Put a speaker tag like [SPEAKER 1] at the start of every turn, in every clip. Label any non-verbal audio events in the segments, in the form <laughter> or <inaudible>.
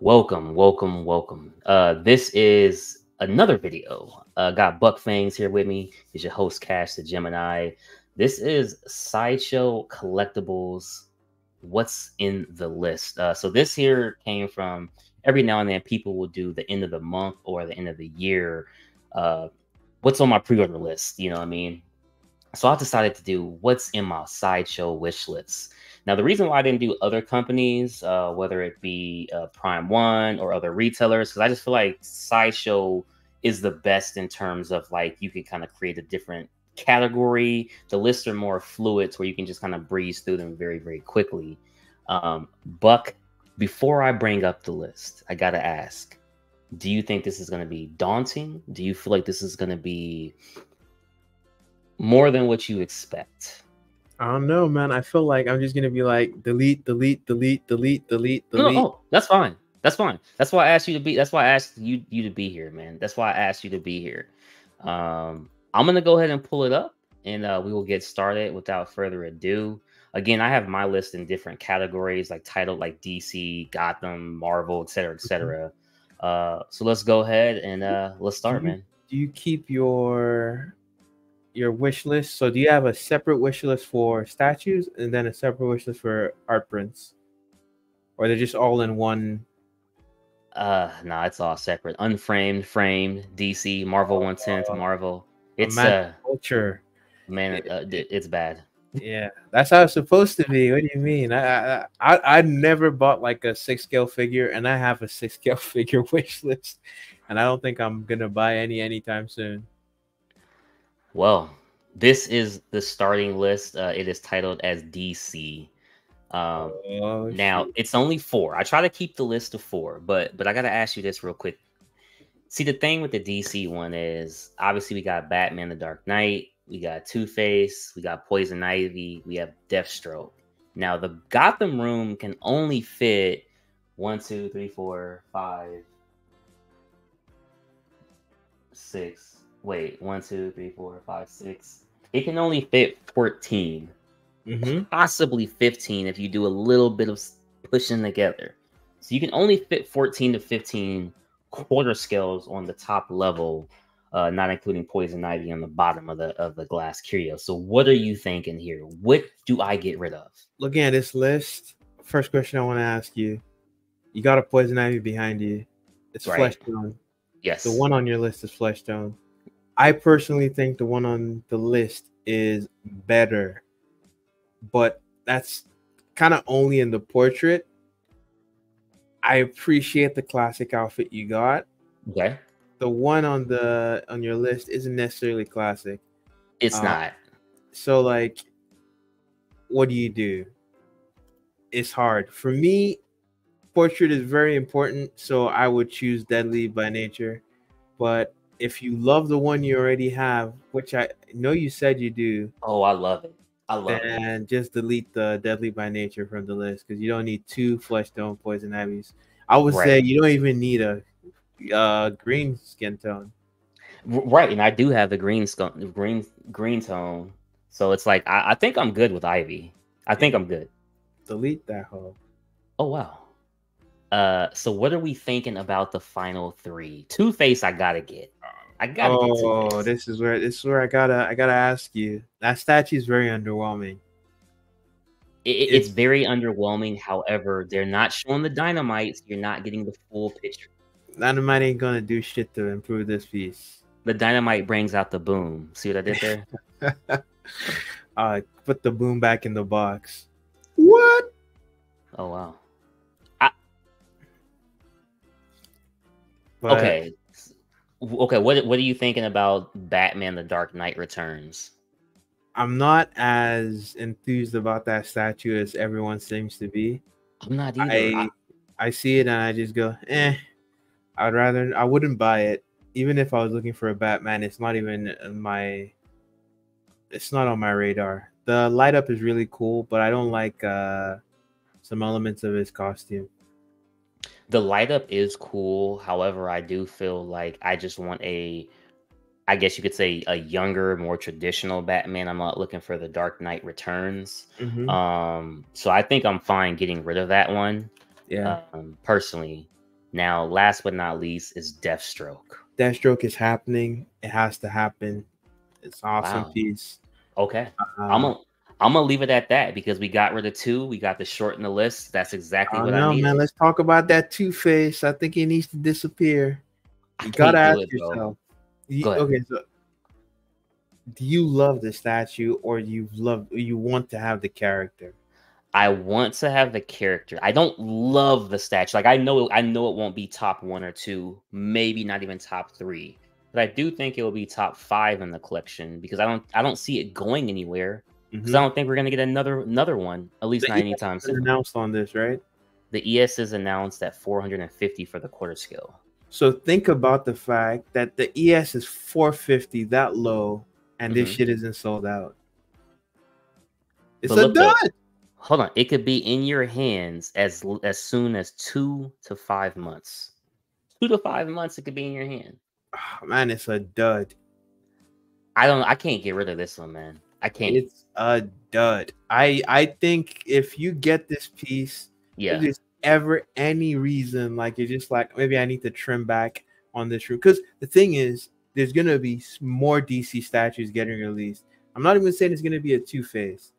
[SPEAKER 1] Welcome, welcome, welcome. Uh, this is another video. Uh, got Buck Fangs here with me. Is your host KashDaGemini. This is Sideshow Collectibles. What's in the list? Uh, so this here came from every now and then people will do the end of the month or the end of the year. Uh, what's on my pre-order list? You know what I mean? So I decided to do what's in my sideshow wish list. Now, the reason why I didn't do other companies, uh, whether it be uh, Prime One or other retailers, because I just feel like Sideshow is the best in terms of like you can kind of create a different category. The lists are more fluid, where you can just kind of breeze through them very, very quickly. Um, Buck, before I bring up the list, I gotta ask: Do you think this is going to be daunting? Do you feel like this is going to be more than what you expect?
[SPEAKER 2] I don't know, man. I feel like I'm just gonna be like delete, delete, delete, delete, delete, delete.
[SPEAKER 1] No, oh, that's fine. That's fine. That's why I asked you to be. That's why I asked you you to be here, man. That's why I asked you to be here. Um, I'm gonna go ahead and pull it up, and uh, we will get started without further ado. Again, I have my list in different categories, like titled like DC, Gotham, Marvel, etc., etc. Mm-hmm. Uh, so let's go ahead and uh, let's start,
[SPEAKER 2] do you,
[SPEAKER 1] man.
[SPEAKER 2] Do you keep your your wish list. So do you have a separate wish list for statues and then a separate wish list for art prints? Or they're just all in one?
[SPEAKER 1] Uh no, nah, it's all separate. Unframed, framed, DC, Marvel 110 to Marvel. It's uh
[SPEAKER 2] culture.
[SPEAKER 1] Man, uh, it's bad.
[SPEAKER 2] Yeah, that's how it's supposed to be. What do you mean? I I I never bought like a six scale figure, and I have a six scale <laughs> figure wish list, and I don't think I'm gonna buy any anytime soon.
[SPEAKER 1] Well, this is the starting list. Uh, it is titled as DC. Um, oh, now it's only four. I try to keep the list of four, but but I gotta ask you this real quick. See, the thing with the DC one is obviously we got Batman: The Dark Knight, we got Two Face, we got Poison Ivy, we have Deathstroke. Now the Gotham room can only fit one, two, three, four, five, six, wait, one, two, three, four, five, six. It can only fit 14, mm-hmm. possibly 15 if you do a little bit of pushing together. So you can only fit 14 to 15 quarter scales on the top level, uh, not including poison ivy on the bottom of the of the glass curio. So what are you thinking here? What do I get rid of?
[SPEAKER 2] Looking at this list, first question I want to ask you: You got a poison ivy behind you. It's right. flesh tone.
[SPEAKER 1] Yes.
[SPEAKER 2] The one on your list is flesh tone. I personally think the one on the list is better, but that's kind of only in the portrait. I appreciate the classic outfit you got.
[SPEAKER 1] Okay.
[SPEAKER 2] The one on the on your list isn't necessarily classic.
[SPEAKER 1] It's uh, not.
[SPEAKER 2] So like what do you do? It's hard. For me, portrait is very important, so I would choose Deadly by nature. But if you love the one you already have, which I know you said you do.
[SPEAKER 1] Oh, I love it. I love
[SPEAKER 2] and it. And just delete the Deadly by Nature from the list because you don't need two Flesh Tone Poison Ivies. I would right. say you don't even need a uh, green skin tone.
[SPEAKER 1] Right, and I do have the green skin, green green tone, so it's like I, I think I'm good with Ivy. I think I'm good.
[SPEAKER 2] Delete that hoe.
[SPEAKER 1] Oh wow. Uh, so what are we thinking about the final three? Two Face, I gotta get. I gotta.
[SPEAKER 2] Oh, this is where this is where I gotta I gotta ask you. That statue is very underwhelming.
[SPEAKER 1] It, it's, it's, very underwhelming. However, they're not showing the dynamite. So you're not getting the full picture.
[SPEAKER 2] Dynamite ain't gonna do shit to improve this piece.
[SPEAKER 1] The dynamite brings out the boom. See what I did there? <laughs>
[SPEAKER 2] uh, put the boom back in the box. What?
[SPEAKER 1] Oh wow. Okay okay, what what are you thinking about Batman: The Dark Knight Returns?
[SPEAKER 2] I'm not as enthused about that statue as everyone seems to be.
[SPEAKER 1] I'm not either.
[SPEAKER 2] I, I see it and I just go, eh. I'd rather I wouldn't buy it, even if I was looking for a Batman. It's not even my. It's not on my radar. The light up is really cool, but I don't like uh, some elements of his costume
[SPEAKER 1] the light up is cool. However, I do feel like I just want a, I guess you could say a younger, more traditional Batman. I'm not looking for the Dark Knight Returns. Mm-hmm. Um, so I think I'm fine getting rid of that one.
[SPEAKER 2] Yeah.
[SPEAKER 1] Um, personally. Now, last but not least is Deathstroke.
[SPEAKER 2] Deathstroke is happening. It has to happen. It's an awesome
[SPEAKER 1] Wow.
[SPEAKER 2] piece.
[SPEAKER 1] Okay.
[SPEAKER 2] Um,
[SPEAKER 1] I'm I'm gonna leave it at that because we got rid of two. We got the short in the list. That's exactly
[SPEAKER 2] I
[SPEAKER 1] what
[SPEAKER 2] don't
[SPEAKER 1] I
[SPEAKER 2] know,
[SPEAKER 1] needed.
[SPEAKER 2] man. Let's talk about that Two Face. I think he needs to disappear. You
[SPEAKER 1] can't
[SPEAKER 2] gotta ask
[SPEAKER 1] it,
[SPEAKER 2] yourself. You-
[SPEAKER 1] Go
[SPEAKER 2] okay, so do you love the statue or you love you want to have the character?
[SPEAKER 1] I want to have the character. I don't love the statue. Like I know I know it won't be top one or two, maybe not even top three. But I do think it will be top five in the collection because I don't I don't see it going anywhere. Because
[SPEAKER 2] Mhm.
[SPEAKER 1] I don't think we're gonna get another another one, at least
[SPEAKER 2] The
[SPEAKER 1] not anytime soon.
[SPEAKER 2] announced on this, right?
[SPEAKER 1] The ES is announced at 450 for the quarter scale.
[SPEAKER 2] So think about the fact that the ES is 450 that low, and this
[SPEAKER 1] Mhm.
[SPEAKER 2] shit isn't sold out. It's
[SPEAKER 1] But
[SPEAKER 2] a dud.
[SPEAKER 1] Hold on, it could be in your hands as as soon as two to five months. Two to five months, it could be in your hand.
[SPEAKER 2] Ah, man, it's a dud.
[SPEAKER 1] I don't. I can't get rid of this one, man. I can't.
[SPEAKER 2] It's a dud. I I think if you get this piece,
[SPEAKER 1] yeah.
[SPEAKER 2] there's ever any reason, like you're just like maybe I need to trim back on this room, because the thing is, there's gonna be more DC statues getting released. I'm not even saying it's gonna be a Two Face,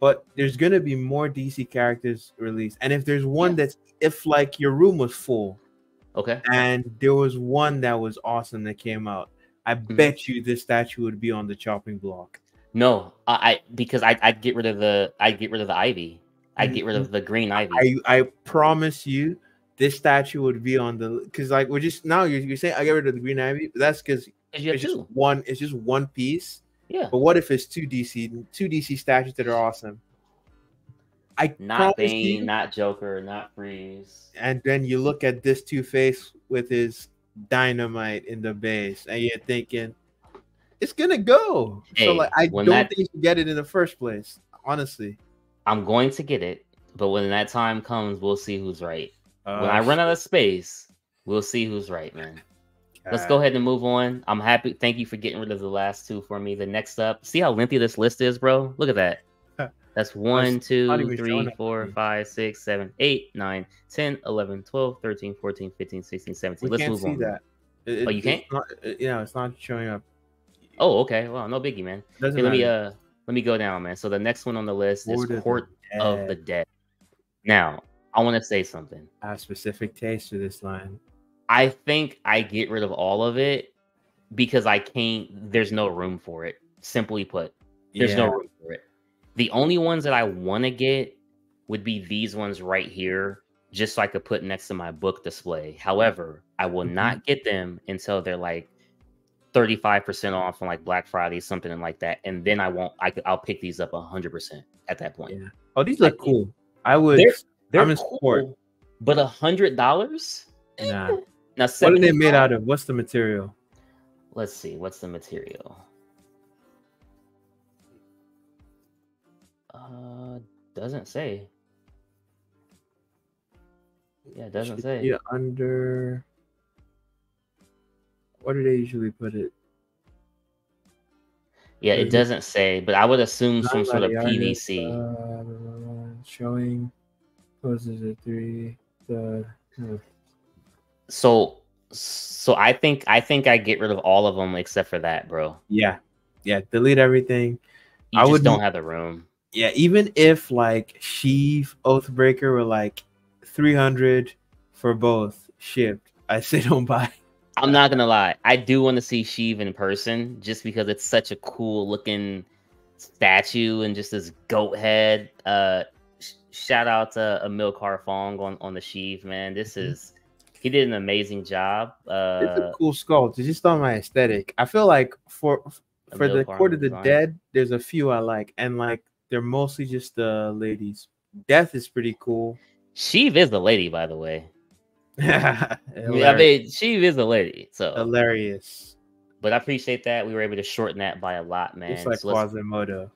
[SPEAKER 2] but there's gonna be more DC characters released. And if there's one
[SPEAKER 1] Yeah.
[SPEAKER 2] that's if like your room was full
[SPEAKER 1] Okay.
[SPEAKER 2] and there was one that was awesome that came out, I
[SPEAKER 1] Mhm.
[SPEAKER 2] bet you this statue would be on the chopping block.
[SPEAKER 1] No, I, I because I I'd get rid of the I'd get rid of the ivy. I'd get rid of mm-hmm. the green ivy.
[SPEAKER 2] I I promise you, this statue would be on the because like we're just now you're, you're saying I get rid of the green ivy, but that's because it's just
[SPEAKER 1] two.
[SPEAKER 2] one. It's just one piece.
[SPEAKER 1] Yeah.
[SPEAKER 2] But what if it's two DC two DC statues that are awesome? I
[SPEAKER 1] Not Bane,
[SPEAKER 2] you,
[SPEAKER 1] not Joker, not Freeze.
[SPEAKER 2] and then you look at this Two Face with his dynamite in the base, and you're thinking it's gonna go. so like I don't
[SPEAKER 1] that-
[SPEAKER 2] think you should get it in the first place. Honestly,
[SPEAKER 1] I'm going to get it, but when that time comes, we'll see who's right. when
[SPEAKER 2] Uh,
[SPEAKER 1] I run out of space, we'll see who's right, man. Let's go ahead and move on. I'm happy. Thank you for getting rid of the last two for me. The next up, see how lengthy this list is, bro? Look at that. <laughs> That's one, two,
[SPEAKER 2] not even showing
[SPEAKER 1] three,
[SPEAKER 2] up
[SPEAKER 1] four,
[SPEAKER 2] to me.
[SPEAKER 1] five, six, seven, eight, nine, 10, 11, 12, 13, 14, 15, 16, 17.
[SPEAKER 2] We
[SPEAKER 1] Let's
[SPEAKER 2] can't
[SPEAKER 1] move
[SPEAKER 2] see
[SPEAKER 1] on.
[SPEAKER 2] that. It-
[SPEAKER 1] Oh, you can't?
[SPEAKER 2] Not, it- yeah, it's not showing up.
[SPEAKER 1] Oh, okay. Well, no biggie, man.
[SPEAKER 2] Doesn't
[SPEAKER 1] let me uh let me go down, man. So the next one on the list
[SPEAKER 2] Court
[SPEAKER 1] is
[SPEAKER 2] of the
[SPEAKER 1] Court of the Dead. Now, I want to say something.
[SPEAKER 2] I have specific taste for this line.
[SPEAKER 1] I think I get rid of all of it because I can't. There's no room for it. Simply put, there's no room for it. The only ones that I want to get would be these ones right here, just so I could put next to my book display. However, I will
[SPEAKER 2] Mhm.
[SPEAKER 1] not get them until they're like 35% off on like Black Friday, something like that. And then I won't, I, I'll pick these up 100% at that point.
[SPEAKER 2] Yeah. Oh, these look cool. I would.
[SPEAKER 1] They're, they're
[SPEAKER 2] I'm in
[SPEAKER 1] cool,
[SPEAKER 2] support.
[SPEAKER 1] but a hundred dollars?
[SPEAKER 2] Nah.
[SPEAKER 1] Now,
[SPEAKER 2] What are they made out of? What's the material?
[SPEAKER 1] Let's see. What's the material? Uh, doesn't say. Yeah, it doesn't
[SPEAKER 2] Should
[SPEAKER 1] say.
[SPEAKER 2] be under. What do they usually put it?
[SPEAKER 1] Yeah, it doesn't say, but I would assume some sort of
[SPEAKER 2] artist,
[SPEAKER 1] PVC.
[SPEAKER 2] uh, showing poses at three. The uh,
[SPEAKER 1] So, so I think I think I get rid of all of them except for that, bro.
[SPEAKER 2] yeah, yeah. Delete everything.
[SPEAKER 1] You
[SPEAKER 2] I
[SPEAKER 1] just
[SPEAKER 2] would-
[SPEAKER 1] don't have the room.
[SPEAKER 2] Yeah, even if like Sheev Oathbreaker were like three hundred for both shipped, I say <laughs> don't buy.
[SPEAKER 1] I'm not gonna lie. I do want to see Sheev in person just because it's such a cool looking statue and just this goat head. Uh, sh- shout out to Emil Carfong on on the Sheev, man. This
[SPEAKER 2] Mhm.
[SPEAKER 1] is he did an amazing job.
[SPEAKER 2] It's a
[SPEAKER 1] Uh,
[SPEAKER 2] cool sculpt. It's just on my aesthetic. I feel like for for
[SPEAKER 1] Emil
[SPEAKER 2] the Court of the
[SPEAKER 1] Carfong design.
[SPEAKER 2] Dead, there's a few I like, and like they're mostly just the ladies. Death is pretty cool.
[SPEAKER 1] Sheev is the lady, by the way. I mean, she is a lady. So,
[SPEAKER 2] Hilarious.
[SPEAKER 1] but I appreciate that we were able to shorten that by a lot, man.
[SPEAKER 2] It's like
[SPEAKER 1] So let's,
[SPEAKER 2] Quasimodo.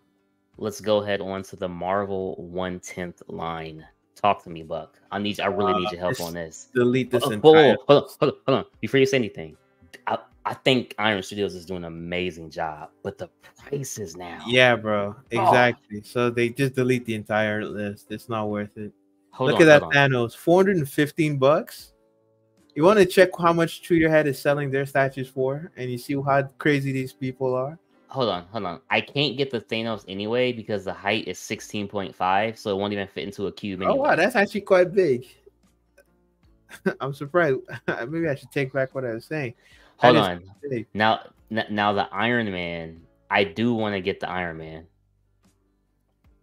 [SPEAKER 1] let's go ahead on to the Marvel one tenth line. Talk to me, Buck. I need. I really need
[SPEAKER 2] Uh,
[SPEAKER 1] your help on this.
[SPEAKER 2] Delete this
[SPEAKER 1] Oh,
[SPEAKER 2] entire.
[SPEAKER 1] hold, on, hold, on, hold, on, hold on. Before you say anything, I, I think Iron Studios is doing an amazing job, but the prices now.
[SPEAKER 2] Yeah, bro. Exactly. So they just delete the entire list. It's not worth it.
[SPEAKER 1] Hold
[SPEAKER 2] Look
[SPEAKER 1] on,
[SPEAKER 2] at that. Thanos. 415 bucks. You want to check how much Tweeterhead is selling their statues for, and you see how crazy these people are.
[SPEAKER 1] Hold on, hold on. I can't get the Thanos anyway because the height is 16.5, so it won't even fit into a cube. Anyway.
[SPEAKER 2] Oh wow, that's actually quite big. <laughs> I'm surprised. <laughs> Maybe I should take back what I was saying.
[SPEAKER 1] Hold on. Now, now the Iron Man. I do want to get the Iron Man.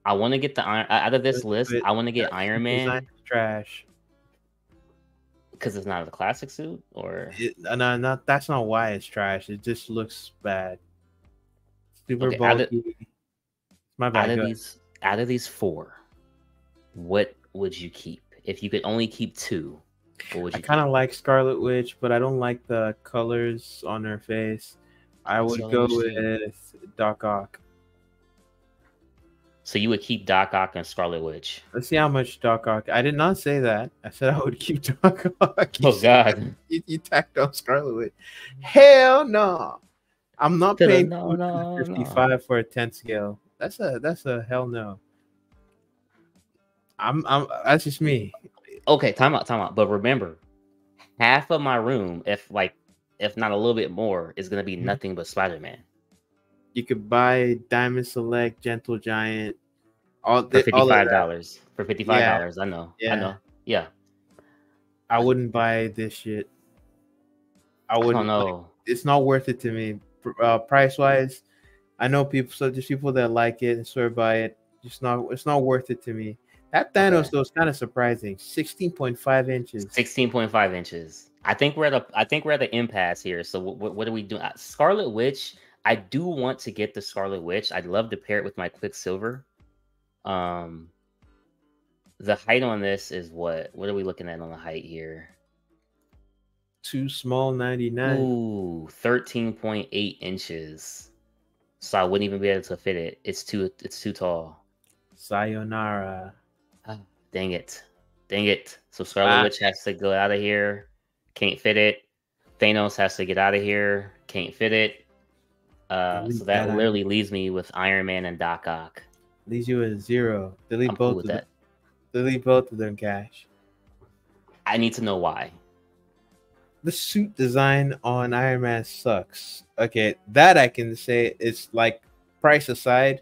[SPEAKER 1] I want to get the Iron out of this list. I want to get Iron Man.
[SPEAKER 2] Trash.
[SPEAKER 1] Because it's not a classic suit, or
[SPEAKER 2] it, uh, no, not that's not why it's trash. It just looks bad. Super okay,
[SPEAKER 1] bulky. Out of, My bad. Out of these, out of these four, what would you keep if you could only keep two? What would you?
[SPEAKER 2] I kind of like Scarlet Witch, but I don't like the colors on her face. I would go with Doc Ock.
[SPEAKER 1] So you would keep Doc Ock and Scarlet Witch.
[SPEAKER 2] Let's see how much Doc Ock. I did not say that. I said I would keep <laughs> Doc Ock.
[SPEAKER 1] oh God! <laughs>
[SPEAKER 2] You, you tacked on Scarlet Witch. Hell no! I'm not paying no, no, 55 no. for a 10 scale. That's a that's a hell no. I'm I'm that's just me.
[SPEAKER 1] Okay, time out, time out. But remember, half of my room, if like if not a little bit more, is gonna be mm-hmm. nothing but Spider-Man.
[SPEAKER 2] You could buy Diamond Select, Gentle Giant,
[SPEAKER 1] all the, for fifty-five dollars. For fifty-five dollars, yeah. I know. Yeah. I know. Yeah.
[SPEAKER 2] I wouldn't buy this shit. I wouldn't. know. Like, it's not worth it to me. Uh, price wise, I know people. So there's people that like it and swear by it. Just not. It's not worth it to me. That Thanos okay. though is kind of surprising. Sixteen point five inches.
[SPEAKER 1] Sixteen point five inches. I think we're at a. I think we're at the impasse here. So what, what are we doing? Uh, Scarlet Witch. I do want to get the Scarlet Witch. I'd love to pair it with my Quicksilver. Um, the height on this is what? What are we looking at on the height here?
[SPEAKER 2] Too small, ninety nine.
[SPEAKER 1] Ooh, thirteen point eight inches. So I wouldn't even be able to fit it. It's too. It's too tall.
[SPEAKER 2] Sayonara.
[SPEAKER 1] Ah, dang it. Dang it. So Scarlet ah. Witch has to go out of here. Can't fit it. Thanos has to get out of here. Can't fit it. Uh, so that, that literally leaves me with Iron Man and Doc Ock.
[SPEAKER 2] Leaves you with zero. Delete I'm both cool of that. them. Delete both of them, Kash.
[SPEAKER 1] I need to know why.
[SPEAKER 2] The suit design on Iron Man sucks. Okay, that I can say it's like price aside,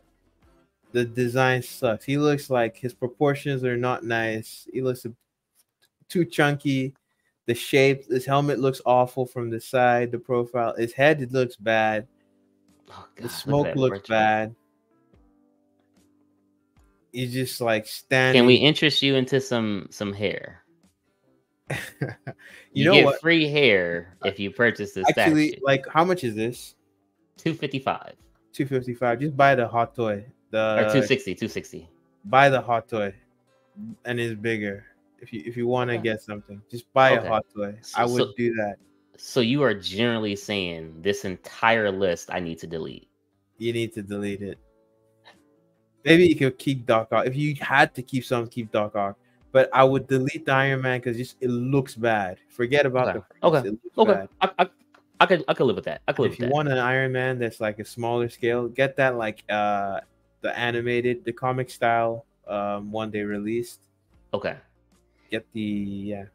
[SPEAKER 2] the design sucks. He looks like his proportions are not nice. He looks too chunky. The shape, his helmet looks awful from the side. The profile, his head, it looks bad. Oh, the smoke looks bad. He's just like standing.
[SPEAKER 1] Can we interest you into some some hair? <laughs> you, you, know get what? free hair if you purchase this. Actually, statue.
[SPEAKER 2] like how much is this?
[SPEAKER 1] Two fifty five.
[SPEAKER 2] Two fifty five. Just buy the hot toy. The
[SPEAKER 1] or 260, 260.
[SPEAKER 2] Buy the hot toy, and it's bigger. If you if you want to okay. get something, just buy okay. a hot toy. So, I would so, do that.
[SPEAKER 1] So you are generally saying this entire list I need to delete.
[SPEAKER 2] You need to delete it. Maybe you could keep Doc Ock. If you had to keep some, keep Doc Ock. But I would delete the Iron Man because just it looks bad. Forget about
[SPEAKER 1] okay. the okay. Okay. I, I, I could I could live with that. I could live
[SPEAKER 2] if
[SPEAKER 1] you
[SPEAKER 2] that. want an Iron Man that's like a smaller scale, get that like uh the animated, the comic style um, one they released.
[SPEAKER 1] Okay.
[SPEAKER 2] Get the yeah.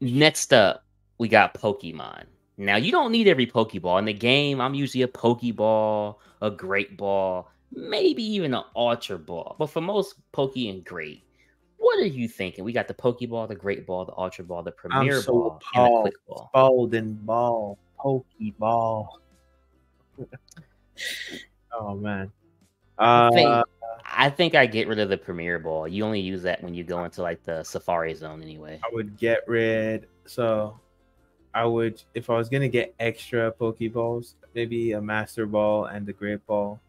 [SPEAKER 1] Next up, we got Pokemon. Now you don't need every Pokeball in the game. I'm usually a Pokeball, a Great Ball, maybe even an Ultra Ball. But for most Poke and Great, what are you thinking? We got the Pokeball, the Great Ball, the Ultra Ball, the Premier so Ball, and the Quick Ball.
[SPEAKER 2] Golden Ball, Pokeball. <laughs> oh man.
[SPEAKER 1] I think, uh, I think I get rid of the Premier Ball. You only use that when you go into like the Safari Zone anyway.
[SPEAKER 2] I would get rid. So, I would if I was gonna get extra Pokeballs, maybe a Master Ball and the Great Ball.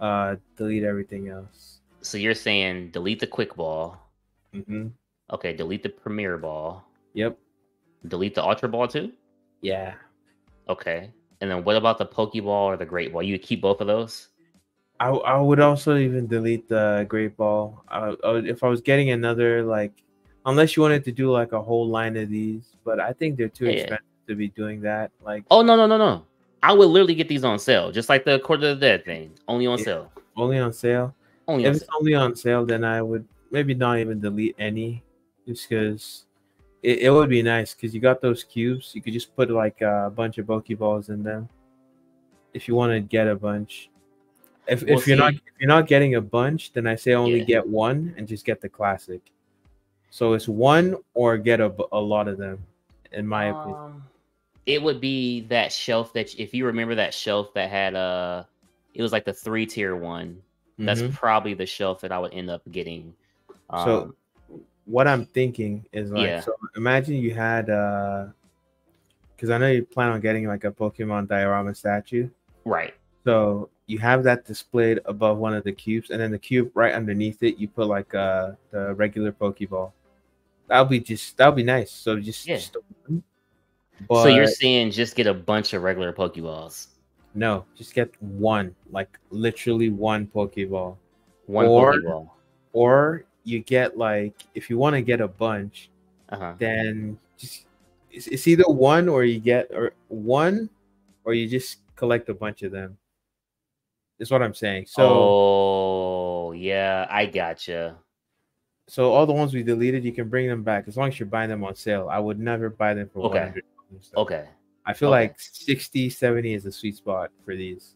[SPEAKER 2] Uh, delete everything else.
[SPEAKER 1] So you're saying delete the Quick Ball.
[SPEAKER 2] Mm-hmm.
[SPEAKER 1] Okay, delete the Premier Ball.
[SPEAKER 2] Yep.
[SPEAKER 1] Delete the Ultra Ball too.
[SPEAKER 2] Yeah.
[SPEAKER 1] Okay. And then what about the Pokeball or the Great Ball? You keep both of those?
[SPEAKER 2] I I would also even delete the Great Ball. I, I would, if I was getting another like, unless you wanted to do like a whole line of these, but I think they're too yeah, expensive to be doing that. Like,
[SPEAKER 1] oh no no no no, I would literally get these on sale, just like the Court of the Dead thing, only on yeah, sale.
[SPEAKER 2] Only on sale.
[SPEAKER 1] Only
[SPEAKER 2] if it's sale. only on sale, then I would maybe not even delete any, just because It, it would be nice because you got those cubes. You could just put like a bunch of Pokeballs in them. If you want to get a bunch. If,
[SPEAKER 1] Well,
[SPEAKER 2] if you're not if you're not getting a bunch, then I say only
[SPEAKER 1] Yeah.
[SPEAKER 2] get one and just get the classic. So it's one or get a, a lot of them, in my opinion.
[SPEAKER 1] Um, it would be that shelf that if you remember that shelf that had uh it was like the three tier one. That's
[SPEAKER 2] Mhm.
[SPEAKER 1] probably the shelf that I would end up getting. Um,
[SPEAKER 2] So what I'm thinking is like
[SPEAKER 1] Yeah.
[SPEAKER 2] so imagine you had uh because I know you plan on getting like a Pokemon diorama statue.
[SPEAKER 1] right.
[SPEAKER 2] So you have that displayed above one of the cubes, and then the cube right underneath it, you put like uh the regular Pokeball. That'll be just that'll be nice. So just,
[SPEAKER 1] Yeah.
[SPEAKER 2] just one.
[SPEAKER 1] so you're
[SPEAKER 2] But
[SPEAKER 1] saying just get a bunch of regular Pokeballs.
[SPEAKER 2] no, just get one, like literally one Pokeball.
[SPEAKER 1] One
[SPEAKER 2] Or-
[SPEAKER 1] Pokeball.
[SPEAKER 2] Or you get like if you want to get a bunch,
[SPEAKER 1] Uh-huh.
[SPEAKER 2] then just it's, it's either one or you get or one or you just collect a bunch of them. Is what I'm saying. So
[SPEAKER 1] oh yeah, I gotcha.
[SPEAKER 2] So all the ones we deleted, you can bring them back as long as you're buying them on sale. I would never buy them for
[SPEAKER 1] Okay.
[SPEAKER 2] 100. and stuff.
[SPEAKER 1] Okay.
[SPEAKER 2] I feel
[SPEAKER 1] Okay.
[SPEAKER 2] like 60, 70 is the sweet spot for these.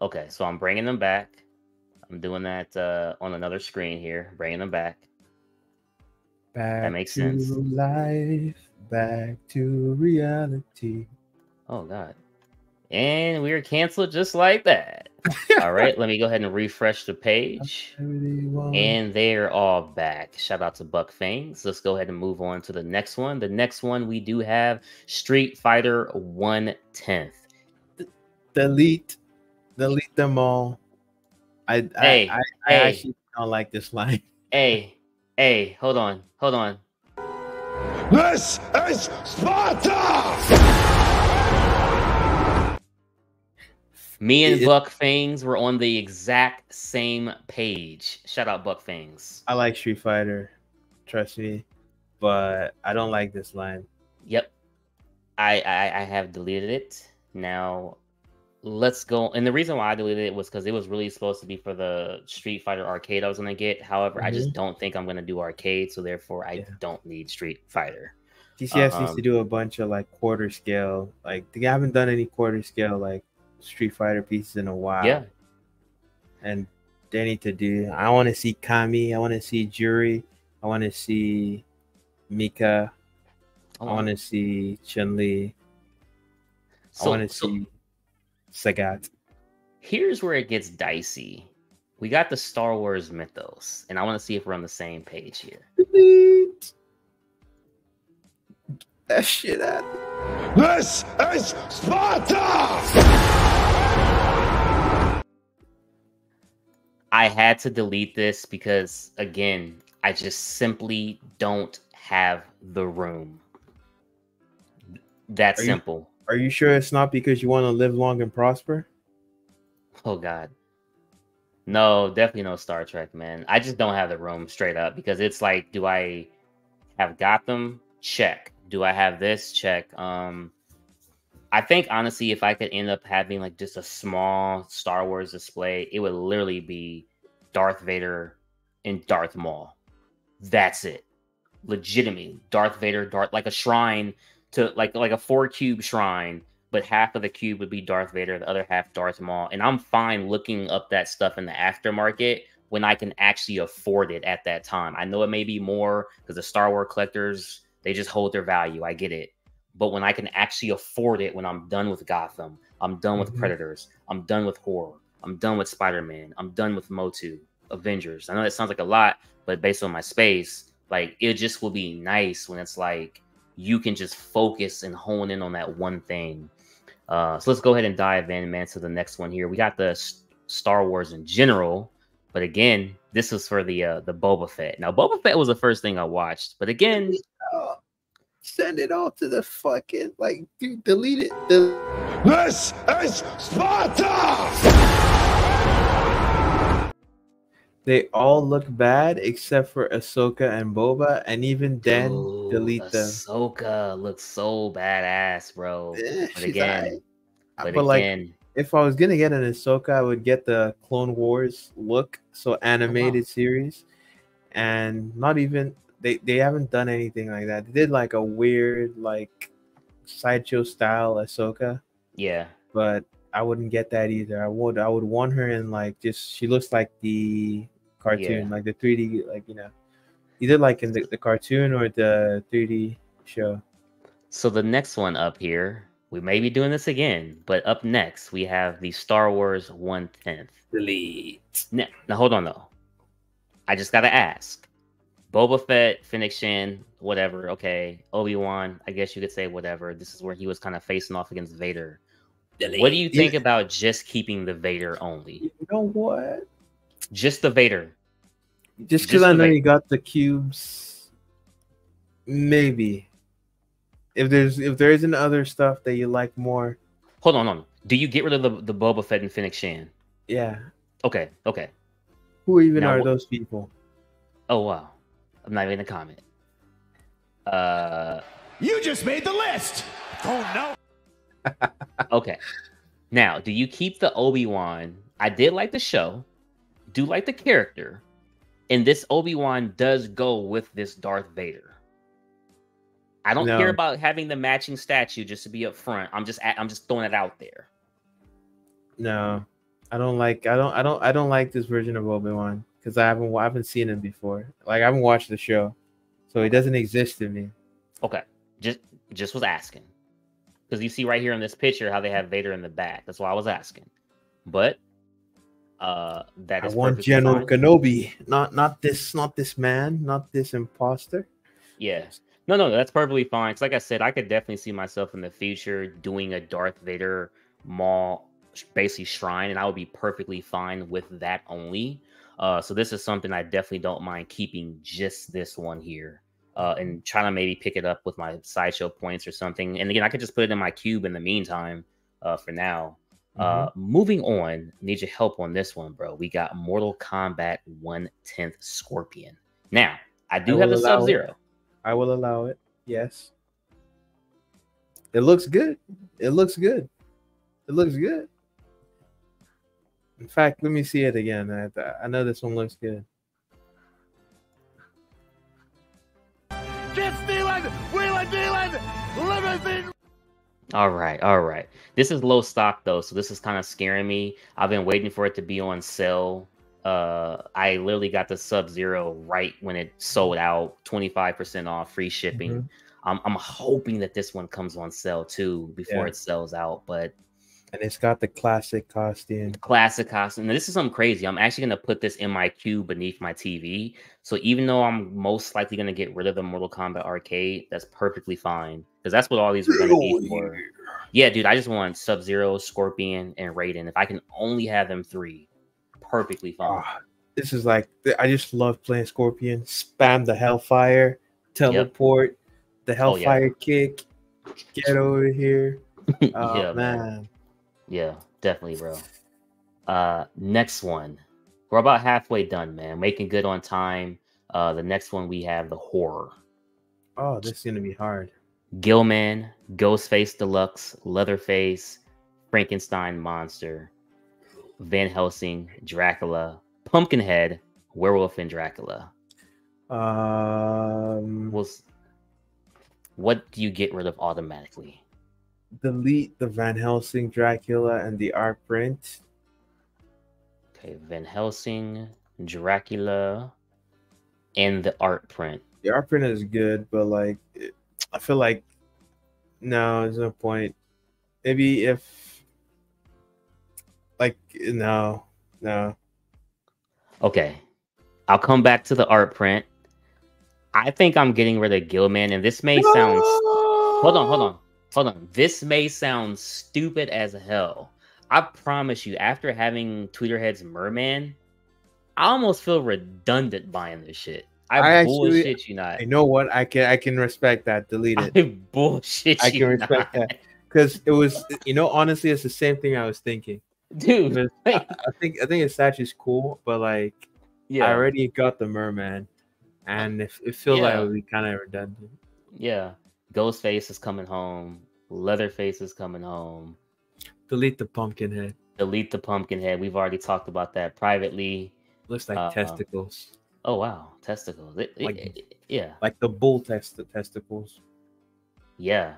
[SPEAKER 1] Okay. So I'm bringing them back. I'm doing that uh, on another screen here, bringing them back.
[SPEAKER 2] Back
[SPEAKER 1] makes
[SPEAKER 2] to
[SPEAKER 1] sense.
[SPEAKER 2] life, back to reality.
[SPEAKER 1] Oh God. And we're canceled just like that. <laughs> All right, let me go ahead and refresh the page. And they're all back. Shout out to Buck Fangs. Let's go ahead and move on to the next one. The next one we do have Street Fighter 110th.
[SPEAKER 2] delete, delete them all. I I,
[SPEAKER 1] Hey,
[SPEAKER 2] I, I
[SPEAKER 1] hey.
[SPEAKER 2] actually don't like this line. <laughs>
[SPEAKER 1] Hey, hey, hold on, hold on.
[SPEAKER 3] This is Sparta!
[SPEAKER 1] Me and
[SPEAKER 2] It-
[SPEAKER 1] Buck Fangs were on the exact same page. Shout out Buck Fangs.
[SPEAKER 2] I like Street Fighter, trust me, but I don't like this line.
[SPEAKER 1] Yep. I, I I have deleted it. Now let's go. And the reason why I deleted it was because it was really supposed to be for the Street Fighter arcade I was gonna get. However, I just don't think I'm gonna do arcade, so therefore I
[SPEAKER 2] Mm-hmm. Yeah.
[SPEAKER 1] don't need Street Fighter.
[SPEAKER 2] PCS needs to
[SPEAKER 1] Um,
[SPEAKER 2] do a bunch of like quarter scale. Like they haven't done any quarter scale like Street Fighter pieces in a while.
[SPEAKER 1] Yeah.
[SPEAKER 2] and they need to do. I want to see Cammy. I want to see Juri. I want to see Mika. I want to see Chun Li. I want to
[SPEAKER 1] so
[SPEAKER 2] see Sagat.
[SPEAKER 1] here's where it gets dicey. We got the Star Wars mythos, and I want to see if we're on the same page here.
[SPEAKER 2] Delete that shit out.
[SPEAKER 3] This is Sparta!
[SPEAKER 1] I had to delete this because again, I just simply don't have the room. That
[SPEAKER 2] Are you-
[SPEAKER 1] simple.
[SPEAKER 2] Are you sure it's not because you want to live long and prosper?
[SPEAKER 1] Oh god. No, definitely no Star Trek, man. I just don't have the room straight up because it's like, do I have Gotham? Check. Do I have this? Check. Um I think honestly, if I could end up having like just a small Star Wars display, it would literally be Darth Vader and Darth Maul. That's it. Legitimately, Darth Vader, Darth like a shrine to like like a four cube shrine, but half of the cube would be Darth Vader, the other half Darth Maul. And I'm fine looking up that stuff in the aftermarket when I can actually afford it at that time. I know it may be more because the Star Wars collectors they just hold their value. I get it. But when I can actually afford it, when I'm done with Gotham, I'm done with
[SPEAKER 2] Mhm.
[SPEAKER 1] Predators, I'm done with horror, I'm done with Spider Man, I'm done with Motu, Avengers. I know that sounds like a lot, but based on my space, like it just will be nice when it's like you can just focus and hone in on that one thing. Uh, so let's go ahead and dive in, man, to the next one here. We got the S- Star Wars in general, but again, this is for the uh, the Boba Fett. Now, Boba Fett was the first thing I watched, but again,
[SPEAKER 2] Oh, <gasps> send it all to the fucking like, dude, delete it. Del-
[SPEAKER 3] This is Sparta!
[SPEAKER 2] they all look bad except for Ahsoka and Boba, and even then,
[SPEAKER 1] dude,
[SPEAKER 2] delete them.
[SPEAKER 1] Ahsoka looks so badass, bro.
[SPEAKER 2] Eh,
[SPEAKER 1] But again,
[SPEAKER 2] alright.
[SPEAKER 1] but,
[SPEAKER 2] but like,
[SPEAKER 1] again,
[SPEAKER 2] if I was gonna get an Ahsoka, I would get the Clone Wars look, so animated series, and not even they they haven't done anything like that. They did like a weird like sideshow style Ahsoka,
[SPEAKER 1] Yeah.
[SPEAKER 2] but I wouldn't get that either. I would I would want her in like just she looks like the cartoon,
[SPEAKER 1] Yeah.
[SPEAKER 2] like the 3D, like you know, either like in the, the cartoon or the 3D show.
[SPEAKER 1] So the next one up here, we may be doing this again, but up next we have the Star Wars 110th.
[SPEAKER 2] Delete.
[SPEAKER 1] Now, now hold on though. I just gotta ask. Boba Fett, Fennec Shand, whatever. Okay, Obi Wan. I guess you could say whatever. This is where he was kind of facing off against Vader. What do you think
[SPEAKER 2] Yeah.
[SPEAKER 1] about just keeping the Vader only?
[SPEAKER 2] You know what?
[SPEAKER 1] Just the Vader.
[SPEAKER 2] Just
[SPEAKER 1] Just
[SPEAKER 2] because I know
[SPEAKER 1] va-
[SPEAKER 2] you got the cubes, maybe. If there's if there isn't other stuff that you like more,
[SPEAKER 1] Hold on, hold on. Do you get rid of the, the Boba Fett and Fennec Shand?
[SPEAKER 2] yeah.
[SPEAKER 1] Okay, okay.
[SPEAKER 2] Who even
[SPEAKER 1] Now
[SPEAKER 2] are those people?
[SPEAKER 1] Oh wow. I'm not even gonna comment. Uh
[SPEAKER 3] You just made the list. Oh no. <laughs>
[SPEAKER 1] Okay. Now, do you keep the Obi Wan? I did like the show, do like the character, and this Obi Wan does go with this Darth Vader. I don't
[SPEAKER 2] No.
[SPEAKER 1] care about having the matching statue just to be up front. I'm just I'm just throwing it out there.
[SPEAKER 2] No, I don't like. I don't. I don't. I don't like this version of Obi Wan because I haven't. I haven't seen him before. Like I haven't watched the show, so he doesn't exist to me.
[SPEAKER 1] Okay, just just was asking because you see right here in this picture how they have Vader in the back. That's why I was asking. But uh, that
[SPEAKER 2] I want General
[SPEAKER 1] fine.
[SPEAKER 2] Kenobi, not not this, not this man, not this imposter.
[SPEAKER 1] Yeah. No, no, that's perfectly fine. 'Cause like I said, I could definitely see myself in the future doing a Darth Vader Maul sh- basically shrine, and I would be perfectly fine with that only. Uh, so this is something I definitely don't mind keeping just this one here. Uh, and trying to maybe pick it up with my sideshow points or something. And again, I could just put it in my cube in the meantime, uh, for now. Uh, moving on, need your help on this one, bro. We got Mortal Kombat 110th Scorpion. Now, I do
[SPEAKER 2] I
[SPEAKER 1] have the
[SPEAKER 2] will allow it.
[SPEAKER 1] Sub Zero.
[SPEAKER 2] I will allow it. Yes. It looks good. It looks good. It looks good. In fact, let me see it again. I, I know this one looks good.
[SPEAKER 3] Get stealing, wheeling, dealing, limousine.
[SPEAKER 1] All right, all right. This is low stock though, so this is kind of scaring me. I've been waiting for it to be on sale. Uh, I literally got the Sub Zero right when it sold out, twenty five percent off, free shipping.
[SPEAKER 2] Mhm.
[SPEAKER 1] I'm I'm hoping that this one comes on sale too before
[SPEAKER 2] Yeah.
[SPEAKER 1] it sells out. But
[SPEAKER 2] And it's got the classic costume.
[SPEAKER 1] classic costume. Now, this is something crazy. I'm actually gonna put this in my queue beneath my TV. So even though I'm most likely gonna get rid of the Mortal Kombat arcade, that's perfectly fine because that's what all these are gonna be for. Yeah, dude, I just want Sub Zero, Scorpion, and Raiden. If I can only have them three, perfectly fine.
[SPEAKER 2] Ah, this is like I just love playing Scorpion. Spam the Hellfire, teleport, the
[SPEAKER 1] Oh, yeah.
[SPEAKER 2] Hellfire kick. Get over here. <laughs> Oh
[SPEAKER 1] yeah, man.
[SPEAKER 2] man.
[SPEAKER 1] Yeah, definitely, bro. Uh, next one. We're about halfway done, man. Making good on time. Uh, the next one we have the horror.
[SPEAKER 2] Oh, this is gonna be hard.
[SPEAKER 1] Gilman, Ghostface Deluxe, Leatherface, Frankenstein Monster, Van Helsing, Dracula, Pumpkinhead, Werewolf and Dracula.
[SPEAKER 2] Um,
[SPEAKER 1] Was what do you get rid of automatically?
[SPEAKER 2] Delete the Van Helsing, Dracula, and the art print.
[SPEAKER 1] Okay, Van Helsing, Dracula, and the art print.
[SPEAKER 2] The art print is good, but like, it- I feel like no, there's no point. Maybe if, like, no, no.
[SPEAKER 1] Okay, I'll come back to the art print. I think I'm getting rid of Gilman, and this may sound. Hold on, hold on, hold on. This may sound stupid as hell. I promise you, after having Tweeterhead's Merman, I almost feel redundant buying this shit. I,
[SPEAKER 2] I actually-
[SPEAKER 1] bullshit you not.
[SPEAKER 2] You know what? I can I can respect that. Delete it. <laughs>
[SPEAKER 1] I bullshit
[SPEAKER 2] I
[SPEAKER 1] you
[SPEAKER 2] can respect
[SPEAKER 1] not.
[SPEAKER 2] that because it was. You know, honestly, it's the same thing I was thinking.
[SPEAKER 1] dude. Like, <laughs>
[SPEAKER 2] I think I think his statue's cool, but like
[SPEAKER 1] yeah,
[SPEAKER 2] I already got the merman, and it, it feels like
[SPEAKER 1] Yeah.
[SPEAKER 2] it would be kind of redundant.
[SPEAKER 1] yeah. Ghostface is coming home. Leatherface is coming home.
[SPEAKER 2] Delete the pumpkin head.
[SPEAKER 1] Delete the pumpkin head. We've already talked about that privately.
[SPEAKER 2] Looks like
[SPEAKER 1] Uh,
[SPEAKER 2] testicles.
[SPEAKER 1] Oh wow, testicles. It- it-
[SPEAKER 2] Like-
[SPEAKER 1] it- yeah,
[SPEAKER 2] like the bull test testicles.
[SPEAKER 1] yeah.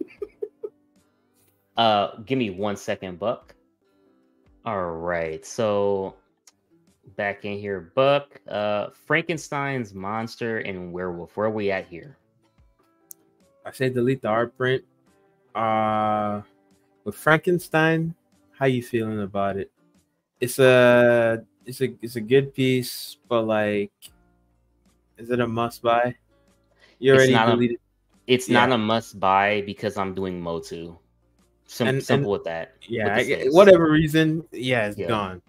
[SPEAKER 1] <laughs> uh, give me one second, Buck. All right, so back in here, Buck. Uh, Frankenstein's monster and werewolf. Where are we at here?
[SPEAKER 2] I say delete the art print. Uh with Frankenstein, how you feeling about it? It's a it's a it's a good piece, but like is it a must buy? You
[SPEAKER 1] It's
[SPEAKER 2] already
[SPEAKER 1] not a-
[SPEAKER 2] deleted
[SPEAKER 1] It's
[SPEAKER 2] Yeah.
[SPEAKER 1] not a must buy because I'm doing Motu. Sim-
[SPEAKER 2] And- and-
[SPEAKER 1] simple with that.
[SPEAKER 2] yeah,
[SPEAKER 1] with
[SPEAKER 2] I
[SPEAKER 1] this
[SPEAKER 2] get-
[SPEAKER 1] is.
[SPEAKER 2] whatever reason, yeah, it's
[SPEAKER 1] Yeah.
[SPEAKER 2] gone.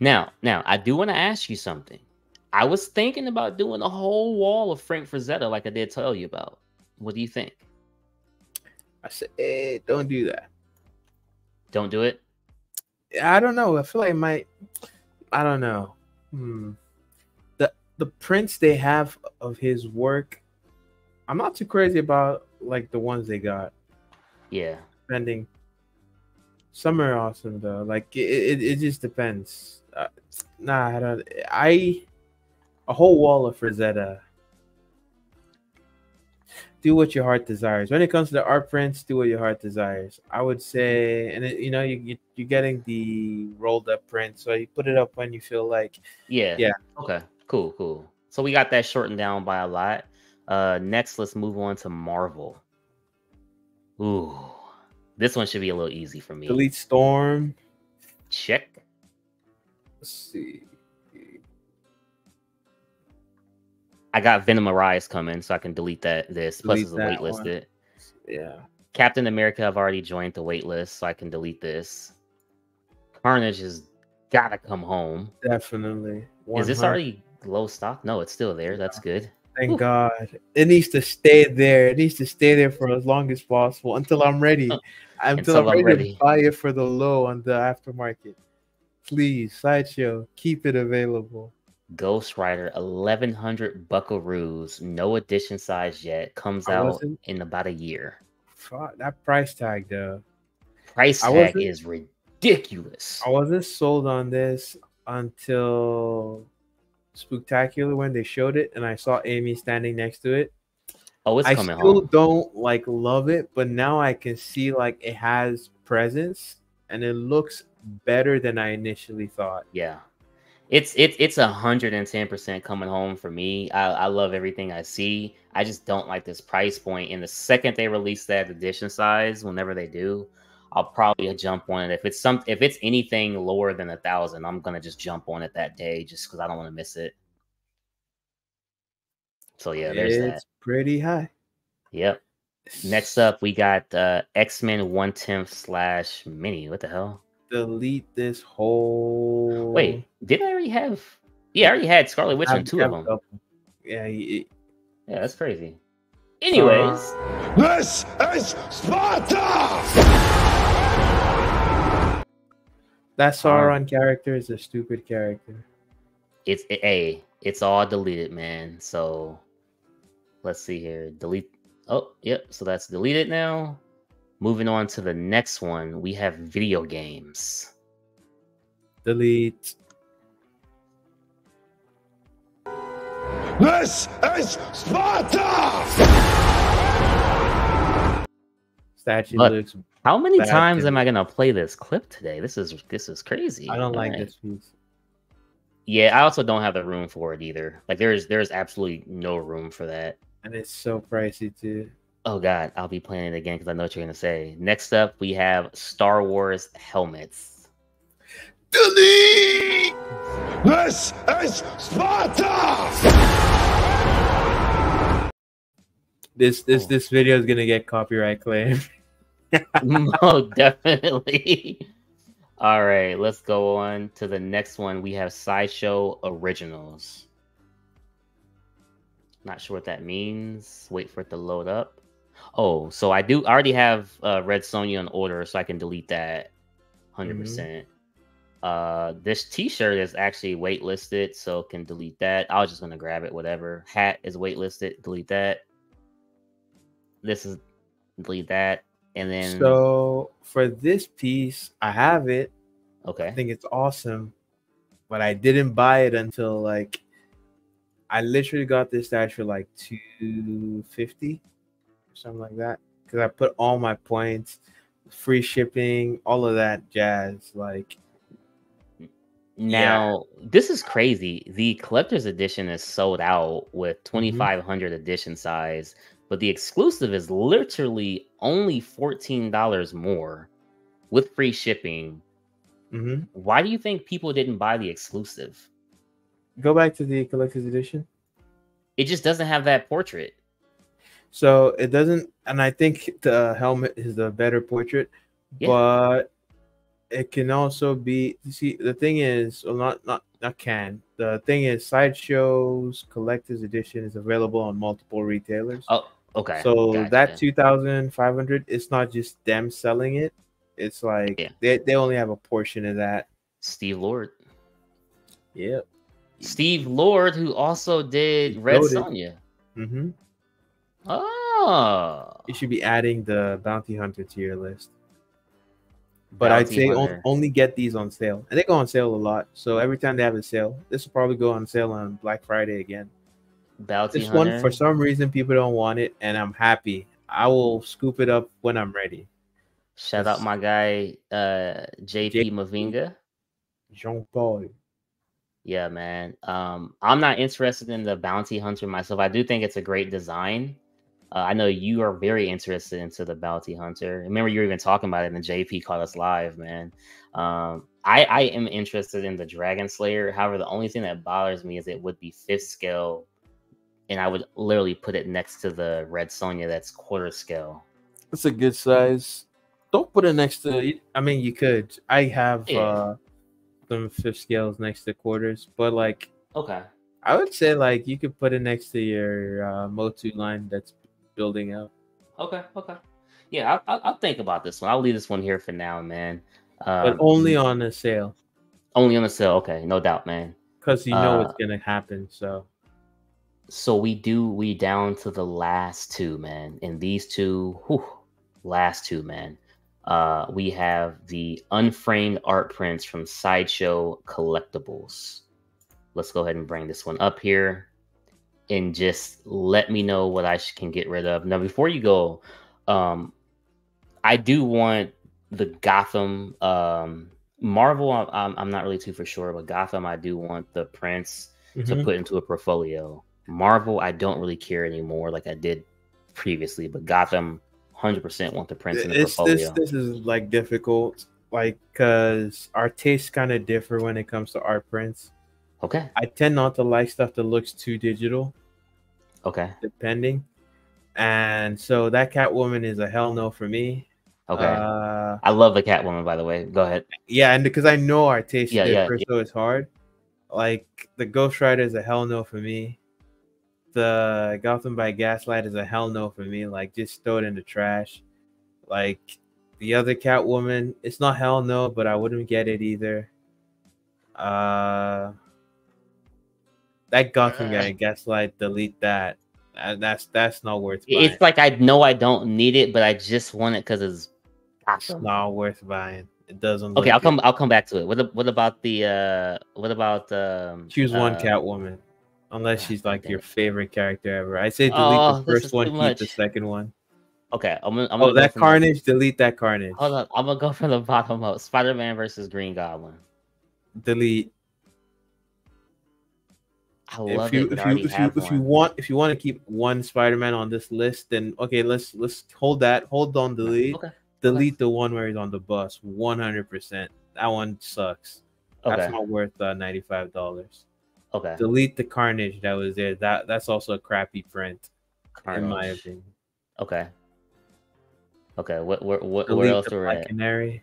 [SPEAKER 1] Now, now I do want to ask you something. I was thinking about doing a whole wall of Frank Frazetta, like I did tell you about. What do you think?
[SPEAKER 2] I said, eh, don't do that.
[SPEAKER 1] Don't do it.
[SPEAKER 2] I don't know. I feel like it might. I don't know. Hmm. The the prints they have of his work, I'm not too crazy about like the ones they got.
[SPEAKER 1] Yeah.
[SPEAKER 2] Spending. Some are awesome though. Like it, it, it just depends. Uh, nah, I don't. I a whole wall of Frazetta. Do what your heart desires. When it comes to the art prints, do what your heart desires. I would say, and it, you know, you, you you're getting the rolled up print, so you put it up when you feel like.
[SPEAKER 1] Yeah.
[SPEAKER 2] Yeah.
[SPEAKER 1] Okay. Cool. Cool. So we got that shortened down by a lot. Uh next let's move on to Marvel. Ooh. This one should be a little easy for me.
[SPEAKER 2] Delete Storm.
[SPEAKER 1] Check.
[SPEAKER 2] Let's see.
[SPEAKER 1] I got Venom Arise coming, so I can delete that this. Plus
[SPEAKER 2] Delete
[SPEAKER 1] a
[SPEAKER 2] one.
[SPEAKER 1] waitlisted.
[SPEAKER 2] Yeah.
[SPEAKER 1] Captain America, I've already joined the waitlist, so I can delete this. Carnage has gotta come home.
[SPEAKER 2] Definitely.
[SPEAKER 1] Is this already low stock? No, it's still there. That's good.
[SPEAKER 2] Thank
[SPEAKER 1] Whew.
[SPEAKER 2] God. It needs to stay there. It needs to stay there for as long as possible until I'm ready. Until,
[SPEAKER 1] Until
[SPEAKER 2] I'm
[SPEAKER 1] I'm
[SPEAKER 2] ready,
[SPEAKER 1] ready.
[SPEAKER 2] to buy it for the low on the aftermarket. Please, sideshow, keep it available.
[SPEAKER 1] Ghost Rider, 1100 buckaroos, no edition size yet. Comes out in about a year.
[SPEAKER 2] Fuck that price tag though.
[SPEAKER 1] Price tag is ridiculous.
[SPEAKER 2] I wasn't sold on this until Spooktacular when they showed it and I saw Amy standing next to it.
[SPEAKER 1] Oh, it's
[SPEAKER 2] I
[SPEAKER 1] coming
[SPEAKER 2] still
[SPEAKER 1] home.
[SPEAKER 2] don't like love it, but now I can see like it has presence and it looks better than I initially thought.
[SPEAKER 1] Yeah. It's it's it's a hundred and ten percent coming home for me. I, I love everything I see. I just don't like this price point. And the second they release that edition size, whenever they do, I'll probably jump on it. If it's some if it's anything lower than a thousand, I'm gonna just jump on it that day just because I don't want to miss it. So yeah, there's
[SPEAKER 2] it's
[SPEAKER 1] that.
[SPEAKER 2] pretty high.
[SPEAKER 1] Yep. Next up, we got uh, X Men One Tenth slash Mini. What the hell?
[SPEAKER 2] Delete this whole.
[SPEAKER 1] Wait, did I already have? Yeah, I already had Scarlet Witch and two of them.
[SPEAKER 2] Yeah,
[SPEAKER 1] Yeah, that's crazy. Anyways, uh,
[SPEAKER 3] This is Sparta!
[SPEAKER 2] that Sauron character is a stupid character.
[SPEAKER 1] it's a it's all deleted, man. So let's see here. Delete. Oh, yep. So that's deleted now. Moving on to the next one, we have video games.
[SPEAKER 2] Delete.
[SPEAKER 3] This is Sparta!
[SPEAKER 2] Statue
[SPEAKER 1] But-
[SPEAKER 2] looks.
[SPEAKER 1] How many times am I gonna play this clip today? This is this is crazy.
[SPEAKER 2] I don't like
[SPEAKER 1] Alright.
[SPEAKER 2] this piece.
[SPEAKER 1] Yeah, I also don't have the room for it either. Like there's there's absolutely no room for that.
[SPEAKER 2] And it's so pricey too.
[SPEAKER 1] Oh god, I'll be playing it again because I know what you're gonna say. Next up, we have Star Wars helmets.
[SPEAKER 2] Delete.
[SPEAKER 3] This is Sparta!
[SPEAKER 2] This this
[SPEAKER 1] Oh.
[SPEAKER 2] this video is gonna get copyright claim. <laughs> <laughs>
[SPEAKER 1] oh, definitely. All right, let's go on to the next one. We have Sideshow Originals. Not sure what that means. Wait for it to load up. Oh, so I do I already have uh, Red Sonja on order, so I can delete that 100%. percent Uh, this T-shirt is actually waitlisted, so can delete that. I was just gonna grab it, whatever. Hat is waitlisted, delete that. This is delete that, and then
[SPEAKER 2] So for this piece, I have it.
[SPEAKER 1] Okay.
[SPEAKER 2] I think it's awesome, but I didn't buy it until like I literally got this for like two fifty, something like that. Because I put all my points, free shipping, all of that jazz. Like,
[SPEAKER 1] Now, this is crazy. The collector's edition is sold out with 2500 edition size, but the exclusive is literally only $14 more with free shipping.
[SPEAKER 2] hmm
[SPEAKER 1] Why do you think people didn't buy the exclusive?
[SPEAKER 2] go back to the collector's edition.
[SPEAKER 1] It just doesn't have that portrait.
[SPEAKER 2] So it doesn't, and I think the helmet is the better portrait,
[SPEAKER 1] Yeah.
[SPEAKER 2] but it can also be. you See, the thing is, well, not not not can. The thing is, sideshows collector's edition is available on multiple retailers.
[SPEAKER 1] Oh, okay.
[SPEAKER 2] so
[SPEAKER 1] gotcha.
[SPEAKER 2] that two thousand five hundred, it's not just them selling it. It's like
[SPEAKER 1] Yeah.
[SPEAKER 2] they they only have a portion of that.
[SPEAKER 1] Steve Lord.
[SPEAKER 2] Yep.
[SPEAKER 1] Steve Lord, who also did Red
[SPEAKER 2] loaded.
[SPEAKER 1] Sonja.
[SPEAKER 2] Mm-hmm.
[SPEAKER 1] Oh,
[SPEAKER 2] You should be adding the bounty hunter to your list. But I'd say on, only get these on sale, and they go on sale a lot. So every time they have a sale, this will probably go on sale on Black Friday again.
[SPEAKER 1] Bounty
[SPEAKER 2] This
[SPEAKER 1] Hunter.
[SPEAKER 2] one, for some reason, people don't want it, and I'm happy. I will scoop it up when I'm ready.
[SPEAKER 1] Shout out my guy, uh, JP
[SPEAKER 2] J-
[SPEAKER 1] Mavinga.
[SPEAKER 2] Jean Paul.
[SPEAKER 1] Yeah, man. Um, I'm not interested in the bounty hunter myself. I do think it's a great design. Uh, I know you are very interested into the bounty hunter. Remember, you were even talking about it, and JP caught us live, man. Um, I, I am interested in the Dragon Slayer. However, the only thing that bothers me is it would be fifth scale, and I would literally put it next to the Red Sonja that's quarter scale.
[SPEAKER 2] It's a good size. Don't put it next to. I mean, you could. I have
[SPEAKER 1] Yeah.
[SPEAKER 2] uh some fifth scales next to quarters, but like
[SPEAKER 1] Okay.
[SPEAKER 2] I would say like you could put it next to your uh, Motu line that's building up.
[SPEAKER 1] Okay. Okay. Yeah, I'll, I'll, I'll think about this one. I'll leave this one here for now, man. Um,
[SPEAKER 2] but only on a sale
[SPEAKER 1] only on the sale. Okay, no doubt, man.
[SPEAKER 2] because you know
[SPEAKER 1] Uh,
[SPEAKER 2] it's gonna happen. So
[SPEAKER 1] So we do we down to the last two, man. And these two, whew, last two, man. Uh, we have the unframed art prints from Sideshow Collectibles. Let's go ahead and bring this one up here, and just let me know what I can get rid of. Now, before you go, um, I do want the Gotham. Um, Marvel, I'm- I'm, not really too for sure, but Gotham, I do want the prints to
[SPEAKER 2] Mhm.
[SPEAKER 1] put into a portfolio. Marvel, I don't really care anymore like I did previously, but Gotham, hundred percent want the prints in the
[SPEAKER 2] it's,
[SPEAKER 1] portfolio.
[SPEAKER 2] this this is like difficult, like because our tastes kind of differ when it comes to art prints.
[SPEAKER 1] Okay,
[SPEAKER 2] I tend not to like stuff that looks too digital,
[SPEAKER 1] okay,
[SPEAKER 2] depending. And so that Catwoman is a hell no for me.
[SPEAKER 1] okay.
[SPEAKER 2] Uh,
[SPEAKER 1] I love the Catwoman, by the way. Go ahead.
[SPEAKER 2] yeah, and because I know our taste
[SPEAKER 1] Yeah, yeah,
[SPEAKER 2] so it's hard. Like the Ghost Rider is a hell no for me. The Gotham by Gaslight is a hell no for me. Like just throw it in the trash. Like the other Catwoman, it's not hell no, but I wouldn't get it either. Uh, that Gotham guy, Guess Gaslight, delete that. Uh, That's that's not worth buying.
[SPEAKER 1] It's like I know I don't need it, but I just want it because it's
[SPEAKER 2] It's
[SPEAKER 1] awesome.
[SPEAKER 2] not worth buying. It doesn't.
[SPEAKER 1] Okay, I'll come.
[SPEAKER 2] good.
[SPEAKER 1] I'll come back to it. What? What about the? uh What about? um
[SPEAKER 2] Choose one
[SPEAKER 1] uh,
[SPEAKER 2] Catwoman, unless
[SPEAKER 1] ah,
[SPEAKER 2] she's like your
[SPEAKER 1] it.
[SPEAKER 2] favorite character ever. I say delete
[SPEAKER 1] Oh,
[SPEAKER 2] the first one, keep the second one.
[SPEAKER 1] Okay, I'm gonna. I'm
[SPEAKER 2] Oh,
[SPEAKER 1] gonna go
[SPEAKER 2] that
[SPEAKER 1] from the-
[SPEAKER 2] Carnage, delete that Carnage.
[SPEAKER 1] Hold on, I'm gonna go from the bottom up. Spider Man versus Green Goblin.
[SPEAKER 2] Delete.
[SPEAKER 1] I love
[SPEAKER 2] If you
[SPEAKER 1] it.
[SPEAKER 2] if you if you if you want if you want to keep one Spider-Man on this list, then okay, let's let's hold that. Hold on, delete.
[SPEAKER 1] Okay.
[SPEAKER 2] Delete the one where he's on the bus. One hundred percent. That one sucks. That's not worth uh, ninety five dollars.
[SPEAKER 1] Okay.
[SPEAKER 2] Delete the Carnage that was there. That that's also a crappy print, in my
[SPEAKER 1] Carnage.
[SPEAKER 2] opinion.
[SPEAKER 1] Okay. Okay. What? Where? What?
[SPEAKER 2] Delete
[SPEAKER 1] Where else
[SPEAKER 2] the
[SPEAKER 1] are we
[SPEAKER 2] Black
[SPEAKER 1] at?
[SPEAKER 2] Canary.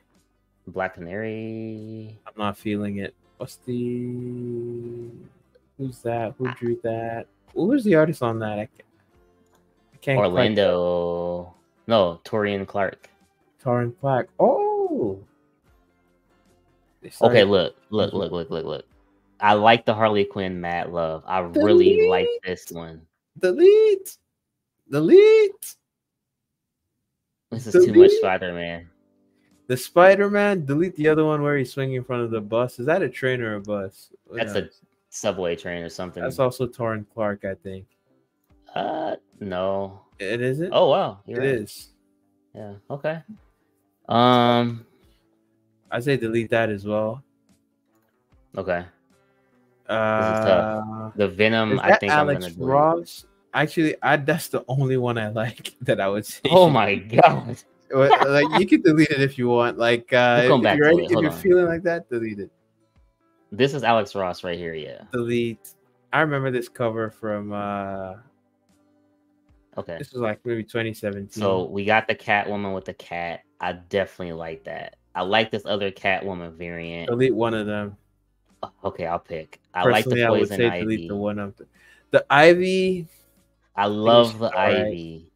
[SPEAKER 1] Black Canary.
[SPEAKER 2] I'm not feeling it. What's the who's that? Who drew that? Who's the artist on that? I can't, I can't quite-
[SPEAKER 1] Orlando. No, Taurin Clarke.
[SPEAKER 2] Torrent Clark. Oh.
[SPEAKER 1] Okay, look, look, look, look, look, look. I like the Harley Quinn Mad Love. I really like this one.
[SPEAKER 2] delete, delete
[SPEAKER 1] This is too much
[SPEAKER 2] Delete.
[SPEAKER 1] Spider Man.
[SPEAKER 2] the Spider Man. Delete the other one where he's swinging in front of the bus. Is that a train or a bus? What
[SPEAKER 1] That's a
[SPEAKER 2] else?
[SPEAKER 1] Subway train or something.
[SPEAKER 2] That's also Taurin Clarke, I think.
[SPEAKER 1] uh, no.
[SPEAKER 2] It is it?
[SPEAKER 1] Oh wow,
[SPEAKER 2] it
[SPEAKER 1] you're right.
[SPEAKER 2] is.
[SPEAKER 1] Yeah. Okay. Um.
[SPEAKER 2] I say delete that as well.
[SPEAKER 1] Okay.
[SPEAKER 2] Uh,
[SPEAKER 1] The Venom. I think
[SPEAKER 2] Alex
[SPEAKER 1] I'm gonna.
[SPEAKER 2] Ross. Actually, I that's the only one I like <laughs> that I would say.
[SPEAKER 1] Oh my god.
[SPEAKER 2] Like you can delete it if you want. Like uh,
[SPEAKER 1] We'll
[SPEAKER 2] if, you're,
[SPEAKER 1] it.
[SPEAKER 2] if you're feeling like that, delete it.
[SPEAKER 1] This is Alex Ross right here. Yeah.
[SPEAKER 2] Delete. I remember this cover from uh
[SPEAKER 1] Okay.
[SPEAKER 2] this was like maybe 2017.
[SPEAKER 1] So we got the Catwoman with the cat. I definitely like that. I like this other Catwoman variant.
[SPEAKER 2] delete one of them.
[SPEAKER 1] Okay, I'll pick. I like
[SPEAKER 2] Personally,
[SPEAKER 1] the
[SPEAKER 2] I would
[SPEAKER 1] poison
[SPEAKER 2] say
[SPEAKER 1] ivy.
[SPEAKER 2] delete the one of the the ivy.
[SPEAKER 1] I love the ivy.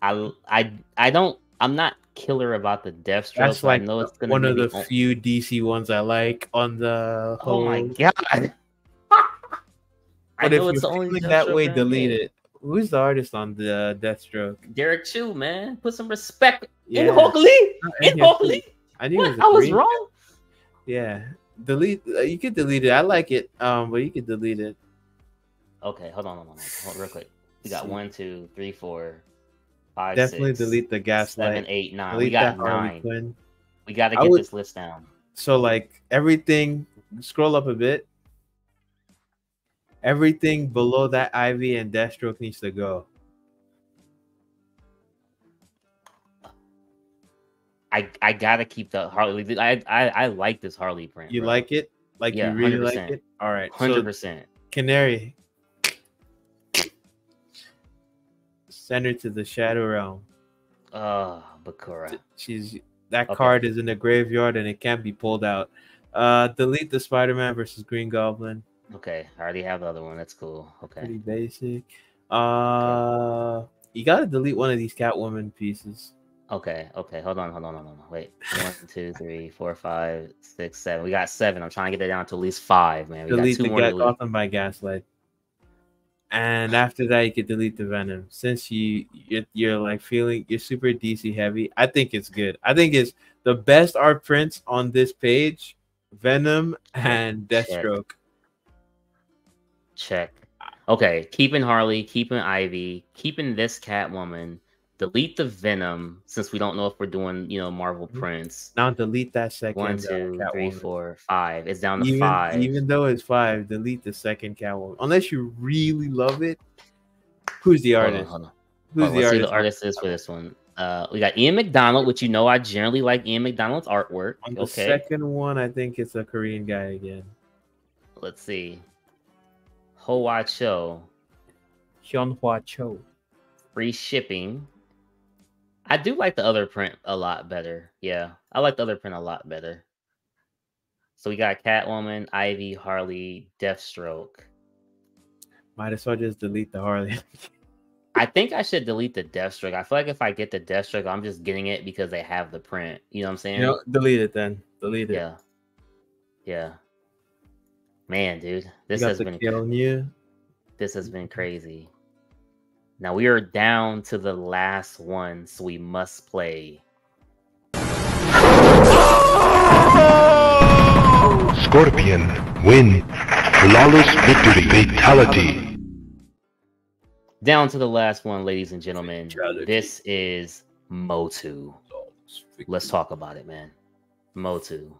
[SPEAKER 1] I I I don't. I'm not killer about the Deathstroke.
[SPEAKER 2] That's like
[SPEAKER 1] I know it's gonna
[SPEAKER 2] one
[SPEAKER 1] be
[SPEAKER 2] of the
[SPEAKER 1] the
[SPEAKER 2] few DC ones I like on the.
[SPEAKER 1] Oh my
[SPEAKER 2] whole-
[SPEAKER 1] god! <laughs> I
[SPEAKER 2] But if
[SPEAKER 1] know it's
[SPEAKER 2] you're
[SPEAKER 1] only
[SPEAKER 2] that way, delete it. Who's the artist on the Deathstroke?
[SPEAKER 1] Derek Chu, man, put some respect
[SPEAKER 2] Yeah,
[SPEAKER 1] in Hockley.
[SPEAKER 2] In-Hyuk
[SPEAKER 1] Lee.
[SPEAKER 2] I knew
[SPEAKER 1] What?
[SPEAKER 2] was.
[SPEAKER 1] I was wrong.
[SPEAKER 2] Yeah, delete. Uh, you could delete it. I like it. Um, but you could delete it.
[SPEAKER 1] Okay, hold on, hold on, hold on, real quick. We got one, two, three, four, five,
[SPEAKER 2] Definitely
[SPEAKER 1] six,
[SPEAKER 2] delete the
[SPEAKER 1] seven,
[SPEAKER 2] gaslight.
[SPEAKER 1] eight, nine.
[SPEAKER 2] delete
[SPEAKER 1] we got nine.
[SPEAKER 2] Quinn.
[SPEAKER 1] We got to get
[SPEAKER 2] would-
[SPEAKER 1] this list down.
[SPEAKER 2] So like everything, scroll up a bit. Everything below that Ivy and Deathstroke needs to go.
[SPEAKER 1] I I gotta keep the Harley. I I, I like this Harley print.
[SPEAKER 2] You
[SPEAKER 1] bro.
[SPEAKER 2] like it? Like
[SPEAKER 1] Yeah,
[SPEAKER 2] you really like
[SPEAKER 1] 100%.
[SPEAKER 2] it? All right.
[SPEAKER 1] hundred
[SPEAKER 2] So
[SPEAKER 1] percent.
[SPEAKER 2] Canary. Send her to the Shadow Realm.
[SPEAKER 1] Oh, Bakura.
[SPEAKER 2] She's that
[SPEAKER 1] Okay.
[SPEAKER 2] card is in the graveyard and it can't be pulled out. Uh delete the Spider-Man versus Green Goblin.
[SPEAKER 1] Okay, I already have the other one. That's cool. Okay.
[SPEAKER 2] Pretty basic. Uh you gotta delete one of these Catwoman pieces.
[SPEAKER 1] Okay, okay. Hold on, hold on, hold on. Wait. One, two, three, four, five, six, seven. We got seven. I'm trying to get it down to at least five, man. We
[SPEAKER 2] delete
[SPEAKER 1] got two
[SPEAKER 2] the
[SPEAKER 1] more to
[SPEAKER 2] Ga-
[SPEAKER 1] delete.
[SPEAKER 2] Gotham by Gaslight. And after that, you can delete the Venom. Since you you're, you're like feeling you're super DC heavy, I think it's good. I think it's the best art prints on this page: Venom and Deathstroke.
[SPEAKER 1] Check. Okay, keeping Harley, keeping Ivy, keeping this Catwoman. Delete the Venom since we don't know if we're doing, you know, Marvel
[SPEAKER 2] Mhm.
[SPEAKER 1] prints.
[SPEAKER 2] Now delete that second.
[SPEAKER 1] One,
[SPEAKER 2] uh,
[SPEAKER 1] two, three,
[SPEAKER 2] Catwoman.
[SPEAKER 1] four, five. It's down to
[SPEAKER 2] Even,
[SPEAKER 1] five.
[SPEAKER 2] even though it's five, delete the second Catwoman. Unless you really love it. Who's the
[SPEAKER 1] Hold on,
[SPEAKER 2] artist?
[SPEAKER 1] hold on.
[SPEAKER 2] Who's
[SPEAKER 1] Hold on,
[SPEAKER 2] the
[SPEAKER 1] let's see
[SPEAKER 2] artist?
[SPEAKER 1] the artist is for this one. Uh, we got Ian McDonald, which you know I generally like Ian McDonald's artwork.
[SPEAKER 2] On the
[SPEAKER 1] Okay,
[SPEAKER 2] second one, I think it's a Korean guy again.
[SPEAKER 1] let's see. Hoa Cho,
[SPEAKER 2] Hyun Hwa Cho.
[SPEAKER 1] free shipping. I do like the other print a lot better. Yeah, I like the other print a lot better. So we got Catwoman, Ivy, Harley, Deathstroke.
[SPEAKER 2] Might as well just delete the Harley. <laughs>
[SPEAKER 1] I think I should delete the Deathstroke. I feel like if I get the Deathstroke, I'm just getting it because they have the print. You know what I'm saying?
[SPEAKER 2] You know, delete it then. Delete it.
[SPEAKER 1] Yeah. Yeah. Man, dude, this has been this has been crazy. Now we are down to the last one, so we must play.
[SPEAKER 4] Scorpion win. Flawless victory. Fatality.
[SPEAKER 1] Down to the last one, ladies and gentlemen.
[SPEAKER 2] Fatality.
[SPEAKER 1] This is Motu. Let's talk about it, man. Motu.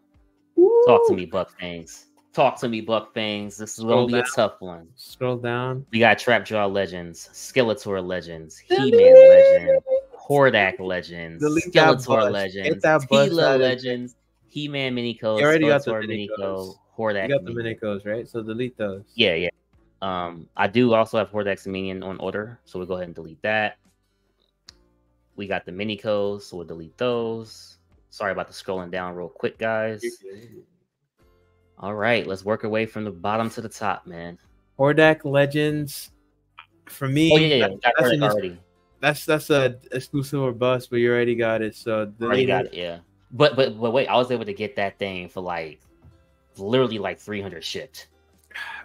[SPEAKER 1] Talk to me, Buck Fangs. Talk to me, Buck Fangs. This is
[SPEAKER 2] Scroll
[SPEAKER 1] gonna be a tough one.
[SPEAKER 2] Scroll down.
[SPEAKER 1] We got Trapjaw Legends, Skeletor Legends, He-Man Legend, Hordak Legends,
[SPEAKER 2] Delete that
[SPEAKER 1] Skeletor
[SPEAKER 2] bus. Get
[SPEAKER 1] Legends,
[SPEAKER 2] that bus
[SPEAKER 1] Teela
[SPEAKER 2] out
[SPEAKER 1] Legends, He-Man Minico,
[SPEAKER 2] You already got the
[SPEAKER 1] Skeletor Minico,
[SPEAKER 2] Minicos.
[SPEAKER 1] Hordak.
[SPEAKER 2] You got the
[SPEAKER 1] Minico.
[SPEAKER 2] Minicos, right? So delete those.
[SPEAKER 1] Yeah, yeah. Um, I do also have Hordak's Minion on order, so we'll go ahead and delete that. We got the Minicos, so we'll delete those. Sorry about the scrolling down real quick, guys. All right, let's work away from the bottom to the top, man.
[SPEAKER 2] Hordak Legends. For me,
[SPEAKER 1] Oh yeah, yeah,
[SPEAKER 2] that's, an that's that's a exclusive or bust, but you already got it. So
[SPEAKER 1] Already got
[SPEAKER 2] it.
[SPEAKER 1] yeah. But but but wait, I was able to get that thing for like literally like 300 shipped.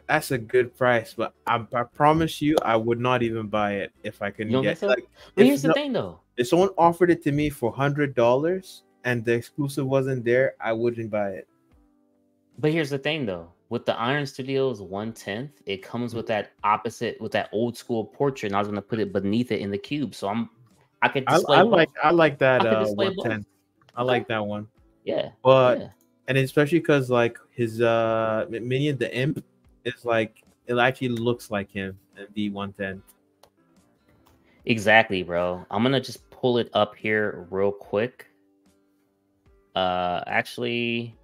[SPEAKER 2] That's a good price, but I, I promise you, I would not even buy it if I
[SPEAKER 1] don't
[SPEAKER 2] get.
[SPEAKER 1] so?
[SPEAKER 2] Like,
[SPEAKER 1] But here's the
[SPEAKER 2] no-
[SPEAKER 1] thing though.
[SPEAKER 2] if someone offered it to me for hundred dollars and the exclusive wasn't there, I wouldn't buy it.
[SPEAKER 1] But here's the thing though. with the Iron Studios one tenth, it comes with that opposite with that old school portrait, and I was gonna put it beneath it in the cube. So I'm I could
[SPEAKER 2] I,
[SPEAKER 1] display
[SPEAKER 2] I like I like that
[SPEAKER 1] I
[SPEAKER 2] uh
[SPEAKER 1] display both.
[SPEAKER 2] 110. I like that one.
[SPEAKER 1] yeah,
[SPEAKER 2] But
[SPEAKER 1] yeah.
[SPEAKER 2] and especially because like his uh minion the imp is like it actually looks like him in the 110.
[SPEAKER 1] Exactly, bro. I'm gonna just pull it up here real quick. Uh actually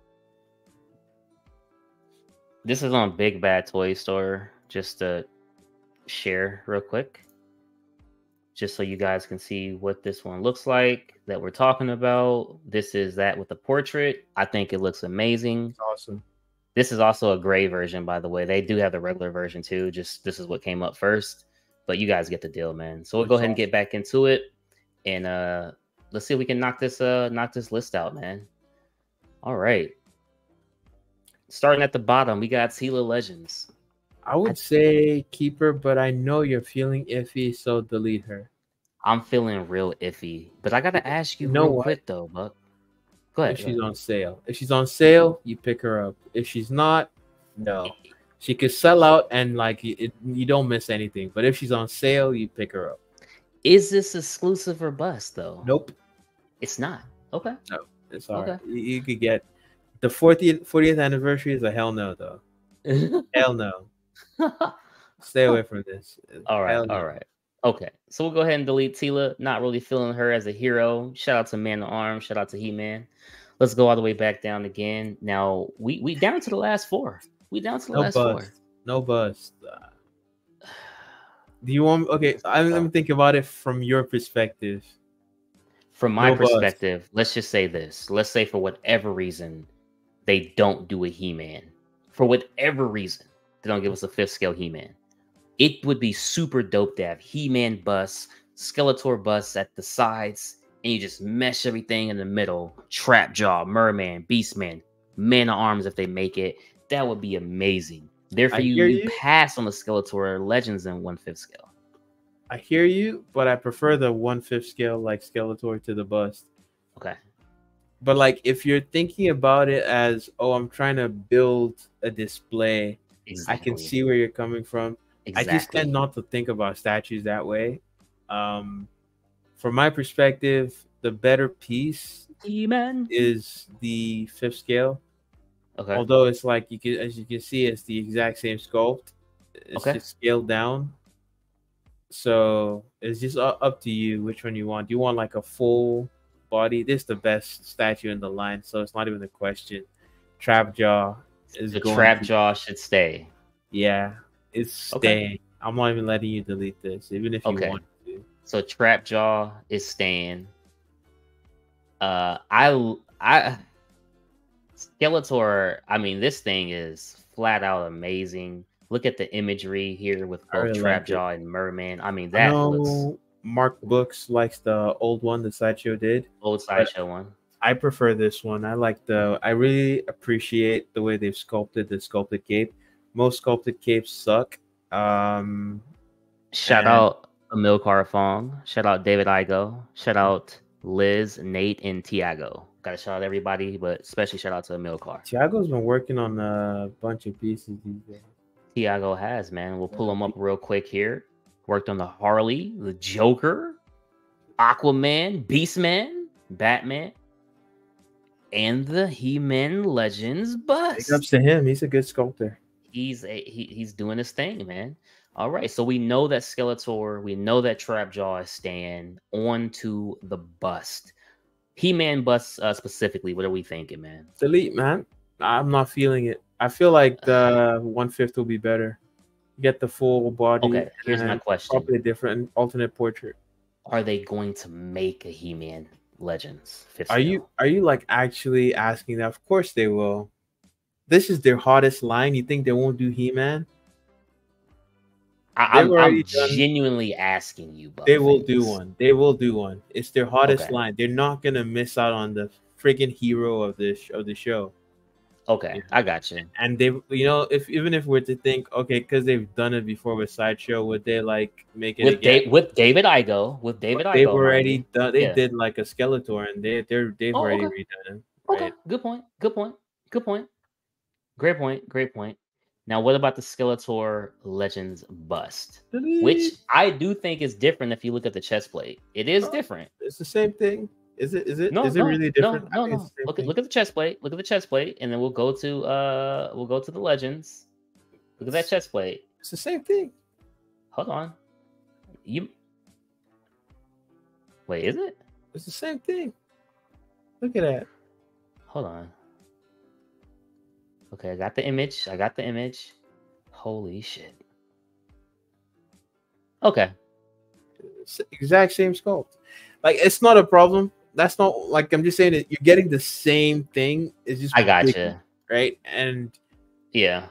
[SPEAKER 1] this is on Big Bad Toy Store just to share real quick. Just so you guys can see what this one looks like that we're talking about. This is that with the portrait. I think it looks amazing.
[SPEAKER 2] Awesome.
[SPEAKER 1] This is also a gray version, by the way. They do have the regular version too. Just this is what came up first, but you guys get the deal, man. So we'll go
[SPEAKER 2] That's
[SPEAKER 1] ahead and get back into it, and uh let's see if we can knock this uh knock this list out, man. All right. Starting at the bottom, we got Teela Legends.
[SPEAKER 2] I would say keep her, but I know you're feeling iffy, so delete her.
[SPEAKER 1] I'm feeling real iffy, but I gotta ask you
[SPEAKER 2] You know
[SPEAKER 1] real
[SPEAKER 2] what?
[SPEAKER 1] quick though, Buck. Go ahead.
[SPEAKER 2] If she's on sale. If she's on sale, you pick her up. If she's not, no. She could sell out and like it, you don't miss anything. But if she's on sale, you pick her up.
[SPEAKER 1] Is this exclusive or bust though?
[SPEAKER 2] Nope.
[SPEAKER 1] It's not. Okay.
[SPEAKER 2] No, it's all
[SPEAKER 1] Okay.
[SPEAKER 2] right. You, you could get the 40th 40th anniversary is a hell no though. <laughs> Hell no. Stay away from this.
[SPEAKER 1] All right.
[SPEAKER 2] No.
[SPEAKER 1] All right. Okay, so we'll go ahead and delete Teela. Not really feeling her as a hero. Shout out to Man of Arms. Shout out to He Man. Let's go all the way back down again. Now we we down to the last four. We down to the
[SPEAKER 2] No
[SPEAKER 1] last
[SPEAKER 2] bust.
[SPEAKER 1] four.
[SPEAKER 2] No bust. Uh, Do you want okay? I let me think about it from your perspective.
[SPEAKER 1] From my
[SPEAKER 2] No bust.
[SPEAKER 1] perspective, let's just say this. Let's say for whatever reason they don't do a He Man. For whatever reason they don't give us a fifth scale He Man. It would be super dope to have He Man busts, Skeletor busts at the sides, and you just mesh everything in the middle. Trap Jaw, Merman, Beastman, Man of Arms if they make it. That would be amazing. Therefore, you, you
[SPEAKER 2] you.
[SPEAKER 1] pass on the Skeletor Legends in one fifth scale.
[SPEAKER 2] I hear you, but I prefer the one fifth scale like Skeletor to the bust.
[SPEAKER 1] Okay.
[SPEAKER 2] But like if you're thinking about it as oh, I'm trying to build a display,
[SPEAKER 1] Exactly.
[SPEAKER 2] I can see where you're coming from.
[SPEAKER 1] Exactly.
[SPEAKER 2] I just tend not to think about statues that way. Um, from my perspective, the better piece
[SPEAKER 1] He-Man.
[SPEAKER 2] is the fifth scale.
[SPEAKER 1] Okay.
[SPEAKER 2] Although it's like you can, as you can see, it's the exact same sculpt. It's
[SPEAKER 1] Okay.
[SPEAKER 2] just scaled down. So it's just up to you which one you want. Do you want like a full body? This is the best statue in the line, so it's not even a question. Trap Jaw is
[SPEAKER 1] the
[SPEAKER 2] going
[SPEAKER 1] trap
[SPEAKER 2] to-
[SPEAKER 1] jaw should stay.
[SPEAKER 2] Yeah, it's
[SPEAKER 1] Okay.
[SPEAKER 2] staying. I'm not even letting you delete this, even if you
[SPEAKER 1] Okay.
[SPEAKER 2] want to.
[SPEAKER 1] So trap jaw is staying. Uh, I I Skeletor. I mean, this thing is flat out amazing. Look at the imagery here with both
[SPEAKER 2] really
[SPEAKER 1] trap
[SPEAKER 2] like
[SPEAKER 1] and merman. I mean, that
[SPEAKER 2] know
[SPEAKER 1] looks
[SPEAKER 2] Mark Books likes the old one the sideshow did.
[SPEAKER 1] old sideshow one.
[SPEAKER 2] I prefer this one. I like the. I really appreciate the way they've sculpted the sculpted cape. Most sculpted capes suck. Um,
[SPEAKER 1] Shout
[SPEAKER 2] And-
[SPEAKER 1] out Amilcar Fong. Shout out David Igo. Shout out Liz, Nate, and Tiago. Got to shout out everybody, but especially shout out to Emil Car.
[SPEAKER 2] Tiago's been working on a bunch of pieces these days.
[SPEAKER 1] Tiago has, man. We'll pull him up real quick here. Worked on the Harley, the Joker, Aquaman, Beastman, Batman, and the He-Man Legends bust.
[SPEAKER 2] Big ups to him. He's a good sculptor.
[SPEAKER 1] He's a, he, he's doing his thing, man. All right, so we know that Skeletor, we know that Trapjaw is staying on to the bust. He-Man bust uh, specifically. What are we thinking, man?
[SPEAKER 2] Delete, man. I'm not feeling it. I feel like the <sighs> one fifth will be better. Get the full body.
[SPEAKER 1] Okay, here's my question.
[SPEAKER 2] Probably different alternate portrait.
[SPEAKER 1] Are they going to make a He-Man Legends?
[SPEAKER 2] Are you are you like actually asking that? Of course they will. This is their hottest line. You think they won't do He Man?
[SPEAKER 1] I,
[SPEAKER 2] They've
[SPEAKER 1] I'm, I'm
[SPEAKER 2] done-
[SPEAKER 1] genuinely asking you, but
[SPEAKER 2] They will do one. They will do one. It's their hottest
[SPEAKER 1] Okay.
[SPEAKER 2] line. They're not gonna miss out on the friggin' hero of this of the show.
[SPEAKER 1] Okay, I got you.
[SPEAKER 2] And they, you know, if even if we're to think, okay, because they've done it before with sideshow, would they like make it
[SPEAKER 1] With,
[SPEAKER 2] again?
[SPEAKER 1] da- with David Igo, with David Igo,
[SPEAKER 2] they've already done. They
[SPEAKER 1] Yeah.
[SPEAKER 2] did like a Skeletor, and they they're they've
[SPEAKER 1] Oh,
[SPEAKER 2] already
[SPEAKER 1] okay.
[SPEAKER 2] redone it.
[SPEAKER 1] Okay, good point. Good point. Good point. Great point. Great point. Now, what about the Skeletor Legends bust? Which I do think is different if you look at the chest plate. It is
[SPEAKER 2] Oh,
[SPEAKER 1] different.
[SPEAKER 2] it's the same thing. Is it? Is it?
[SPEAKER 1] No,
[SPEAKER 2] is it
[SPEAKER 1] no,
[SPEAKER 2] really different?
[SPEAKER 1] No, no, no. Look at look at the chest plate. Look at the chest plate, and then we'll go to uh we'll go to the legends. Look at that chest plate.
[SPEAKER 2] It's the same thing.
[SPEAKER 1] Hold on. You wait, is it?
[SPEAKER 2] It's the same thing. Look at that.
[SPEAKER 1] Hold on. Okay, I got the image. I got the image. Holy shit. Okay.
[SPEAKER 2] It's exact same sculpt. Like it's not a problem. That's not like I'm just saying that you're getting the same thing. It's just
[SPEAKER 1] I got
[SPEAKER 2] bigger,
[SPEAKER 1] you.
[SPEAKER 2] right. And
[SPEAKER 1] Yeah.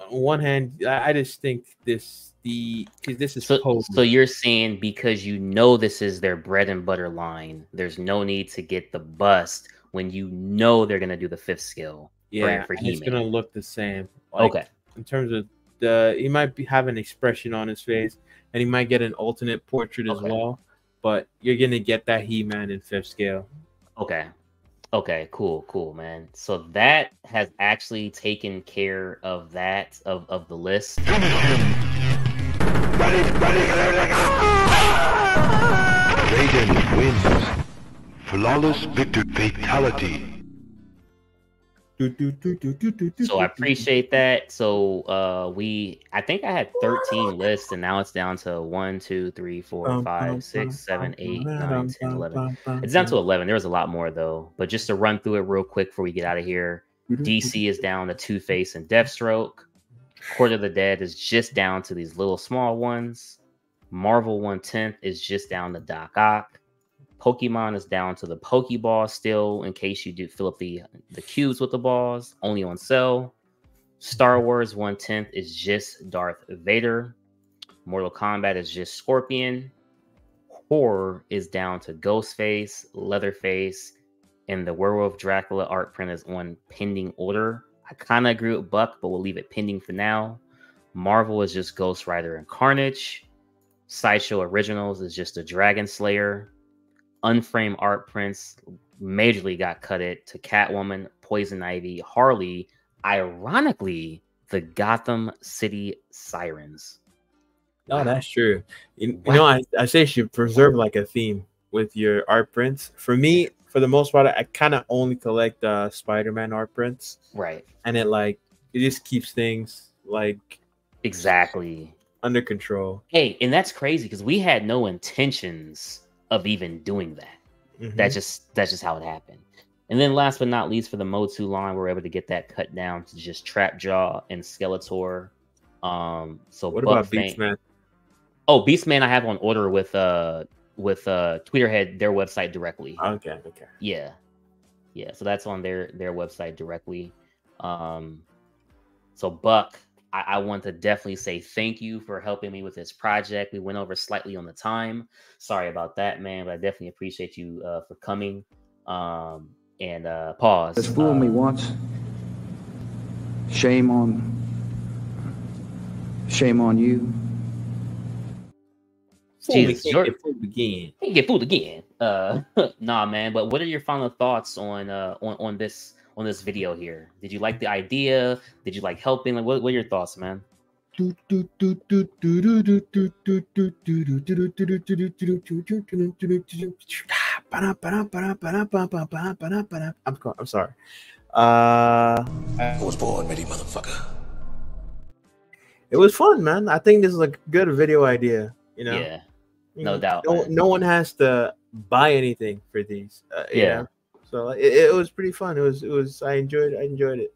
[SPEAKER 2] on one hand, I, I just think this the because this is
[SPEAKER 1] So,
[SPEAKER 2] potent.
[SPEAKER 1] so you're saying because you know this is their bread and butter line, there's no need to get the bust when you know they're gonna do the fifth skill.
[SPEAKER 2] yeah,
[SPEAKER 1] for
[SPEAKER 2] and it's gonna look the same. Like,
[SPEAKER 1] okay.
[SPEAKER 2] in terms of the he might be have an expression on his face and he might get an alternate portrait as well but you're gonna get that he-man in fifth scale
[SPEAKER 1] Okay. Okay, cool, cool, man. So that has actually taken care of that of, of the list.
[SPEAKER 4] Finish. Ready, ready, ready. Raiden wins. Flawless victory. Fatality.
[SPEAKER 1] So I appreciate that. So uh we I think I had 13 lists and now it's down to 1, 2, 3, 4, 5, 6, 7, 8, 9, 10, 11. It's down to 11. There was a lot more though. But just to run through it real quick before we get out of here. DC is down to Two Face and Deathstroke. Court of the Dead is just down to these little small ones. Marvel 110th is just down to Doc Ock. Pokemon is down to the Pokeball still, in case you do fill up the the cubes with the balls, only on sale. Star mm-hmm. Wars 110th is just Darth Vader. Mortal Kombat is just Scorpion. Horror is down to Ghostface, Leatherface, and the Werewolf Dracula art print is on pending order. I kind of agree with Buck, but we'll leave it pending for now. Marvel is just Ghost Rider and Carnage. Sideshow Originals is just a Dragon Slayer. Unframed art prints majorly got cut it to Catwoman, Poison Ivy, Harley. Ironically, the Gotham City Sirens.
[SPEAKER 2] oh that's true you, you know I, I say you should preserve like a theme with your art prints for me for the most part i kind of only collect uh spider-man art prints
[SPEAKER 1] Right.
[SPEAKER 2] and it like it just keeps things like
[SPEAKER 1] Exactly.
[SPEAKER 2] under control
[SPEAKER 1] Hey, and that's crazy because we had no intentions of even doing that.
[SPEAKER 2] Mhm.
[SPEAKER 1] That's just that's just how it happened. And then last but not least, for the Motu line, we are able to get that cut down to just Trapjaw and Skeletor. Um, so
[SPEAKER 2] what
[SPEAKER 1] Buck
[SPEAKER 2] about
[SPEAKER 1] Fang-
[SPEAKER 2] beastman
[SPEAKER 1] Oh, Beastman, I have on order with uh with uh Tweeterhead, their website directly.
[SPEAKER 2] okay okay
[SPEAKER 1] Yeah, yeah. So that's on their their website directly. Um, so Buck, I, I want to definitely say thank you for helping me with this project. We went over slightly on the time. Sorry about that, man, but I definitely appreciate you uh, for coming. Um, and uh, pause.
[SPEAKER 5] Has fooled me
[SPEAKER 1] Uh,
[SPEAKER 5] once. Shame on. Shame on you.
[SPEAKER 1] Jesus,
[SPEAKER 2] can't
[SPEAKER 1] you're-
[SPEAKER 2] get fooled again
[SPEAKER 1] Can't get fooled again. Uh, <laughs> nah, man. But what are your final thoughts on uh on on this on this video here? Did you like the idea? Did you like helping? Like, what what are your thoughts, man?
[SPEAKER 2] I'm I'm sorry. Uh,
[SPEAKER 3] I was born ready, motherfucker.
[SPEAKER 2] it was fun, man. I think this is a good video idea. You know,
[SPEAKER 1] Yeah, no doubt,
[SPEAKER 2] No,
[SPEAKER 1] man.
[SPEAKER 2] no one has to buy anything for these. Uh, you
[SPEAKER 1] Yeah.
[SPEAKER 2] know? So it, it was pretty fun. It was it was. I enjoyed. I enjoyed it.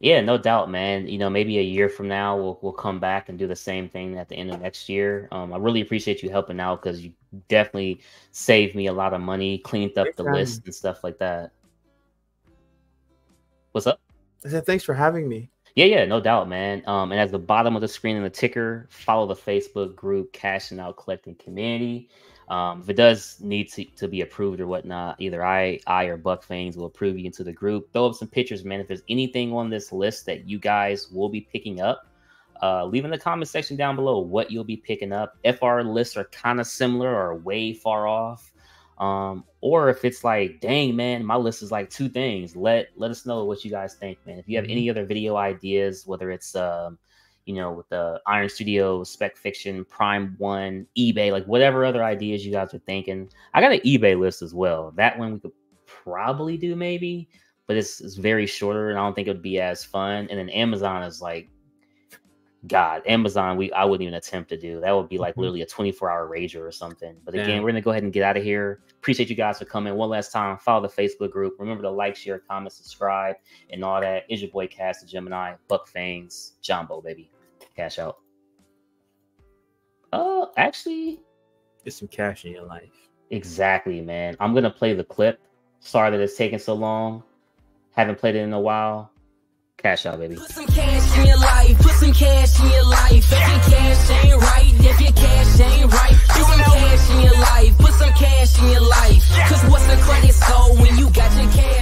[SPEAKER 1] yeah, no doubt, man. You know, maybe a year from now we'll we'll come back and do the same thing at the end of next year. Um, I really appreciate you helping out because you definitely saved me a lot of money, cleaned up
[SPEAKER 2] Thanks
[SPEAKER 1] the list and stuff like that. What's up?
[SPEAKER 2] I said thanks for having me.
[SPEAKER 1] Yeah, yeah, no doubt, man. Um, and at the bottom of the screen in the ticker, follow the Facebook group Kashing Out Collecting Community. Um, if it does need to, to be approved or whatnot, either I, I or Buck Fangs will approve you into the group. Throw up some pictures, man. If there's anything on this list that you guys will be picking up, uh, leave in the comment section down below what you'll be picking up. If our lists are kind of similar or way far off, Um, or if it's like, dang man, my list is like two things. Let let us know what you guys think, man. If you have any other video ideas, whether it's um, you know, with the Iron Studio, Spec Fiction, Prime One, eBay, like whatever other ideas you guys are thinking. I got an eBay list as well. That one we could probably do maybe, but it's, it's very shorter and I don't think it would be as fun. And then Amazon is like God, Amazon, we I wouldn't even attempt to do. That would be like
[SPEAKER 2] Mhm.
[SPEAKER 1] literally a 24 hour rager or something. But again,
[SPEAKER 2] Yeah.
[SPEAKER 1] we're gonna go ahead and get out of here. Appreciate you guys for coming. One last time, follow the Facebook group. Remember to like, share, comment, subscribe, and all that. Is your boy KashDaGemini, Buck Fangs, Jumbo, baby. Cash out. Uh actually,
[SPEAKER 2] Get some cash in your life.
[SPEAKER 1] exactly, man. I'm gonna play the clip. Sorry that it's taking so long. Haven't played it in a while. Cash out, baby.
[SPEAKER 5] Put some cash in your life, put some cash in your life. If your cash ain't right, if your cash ain't right, put some cash in your life, put some cash in your life. Cause what's the credit score when you got your cash?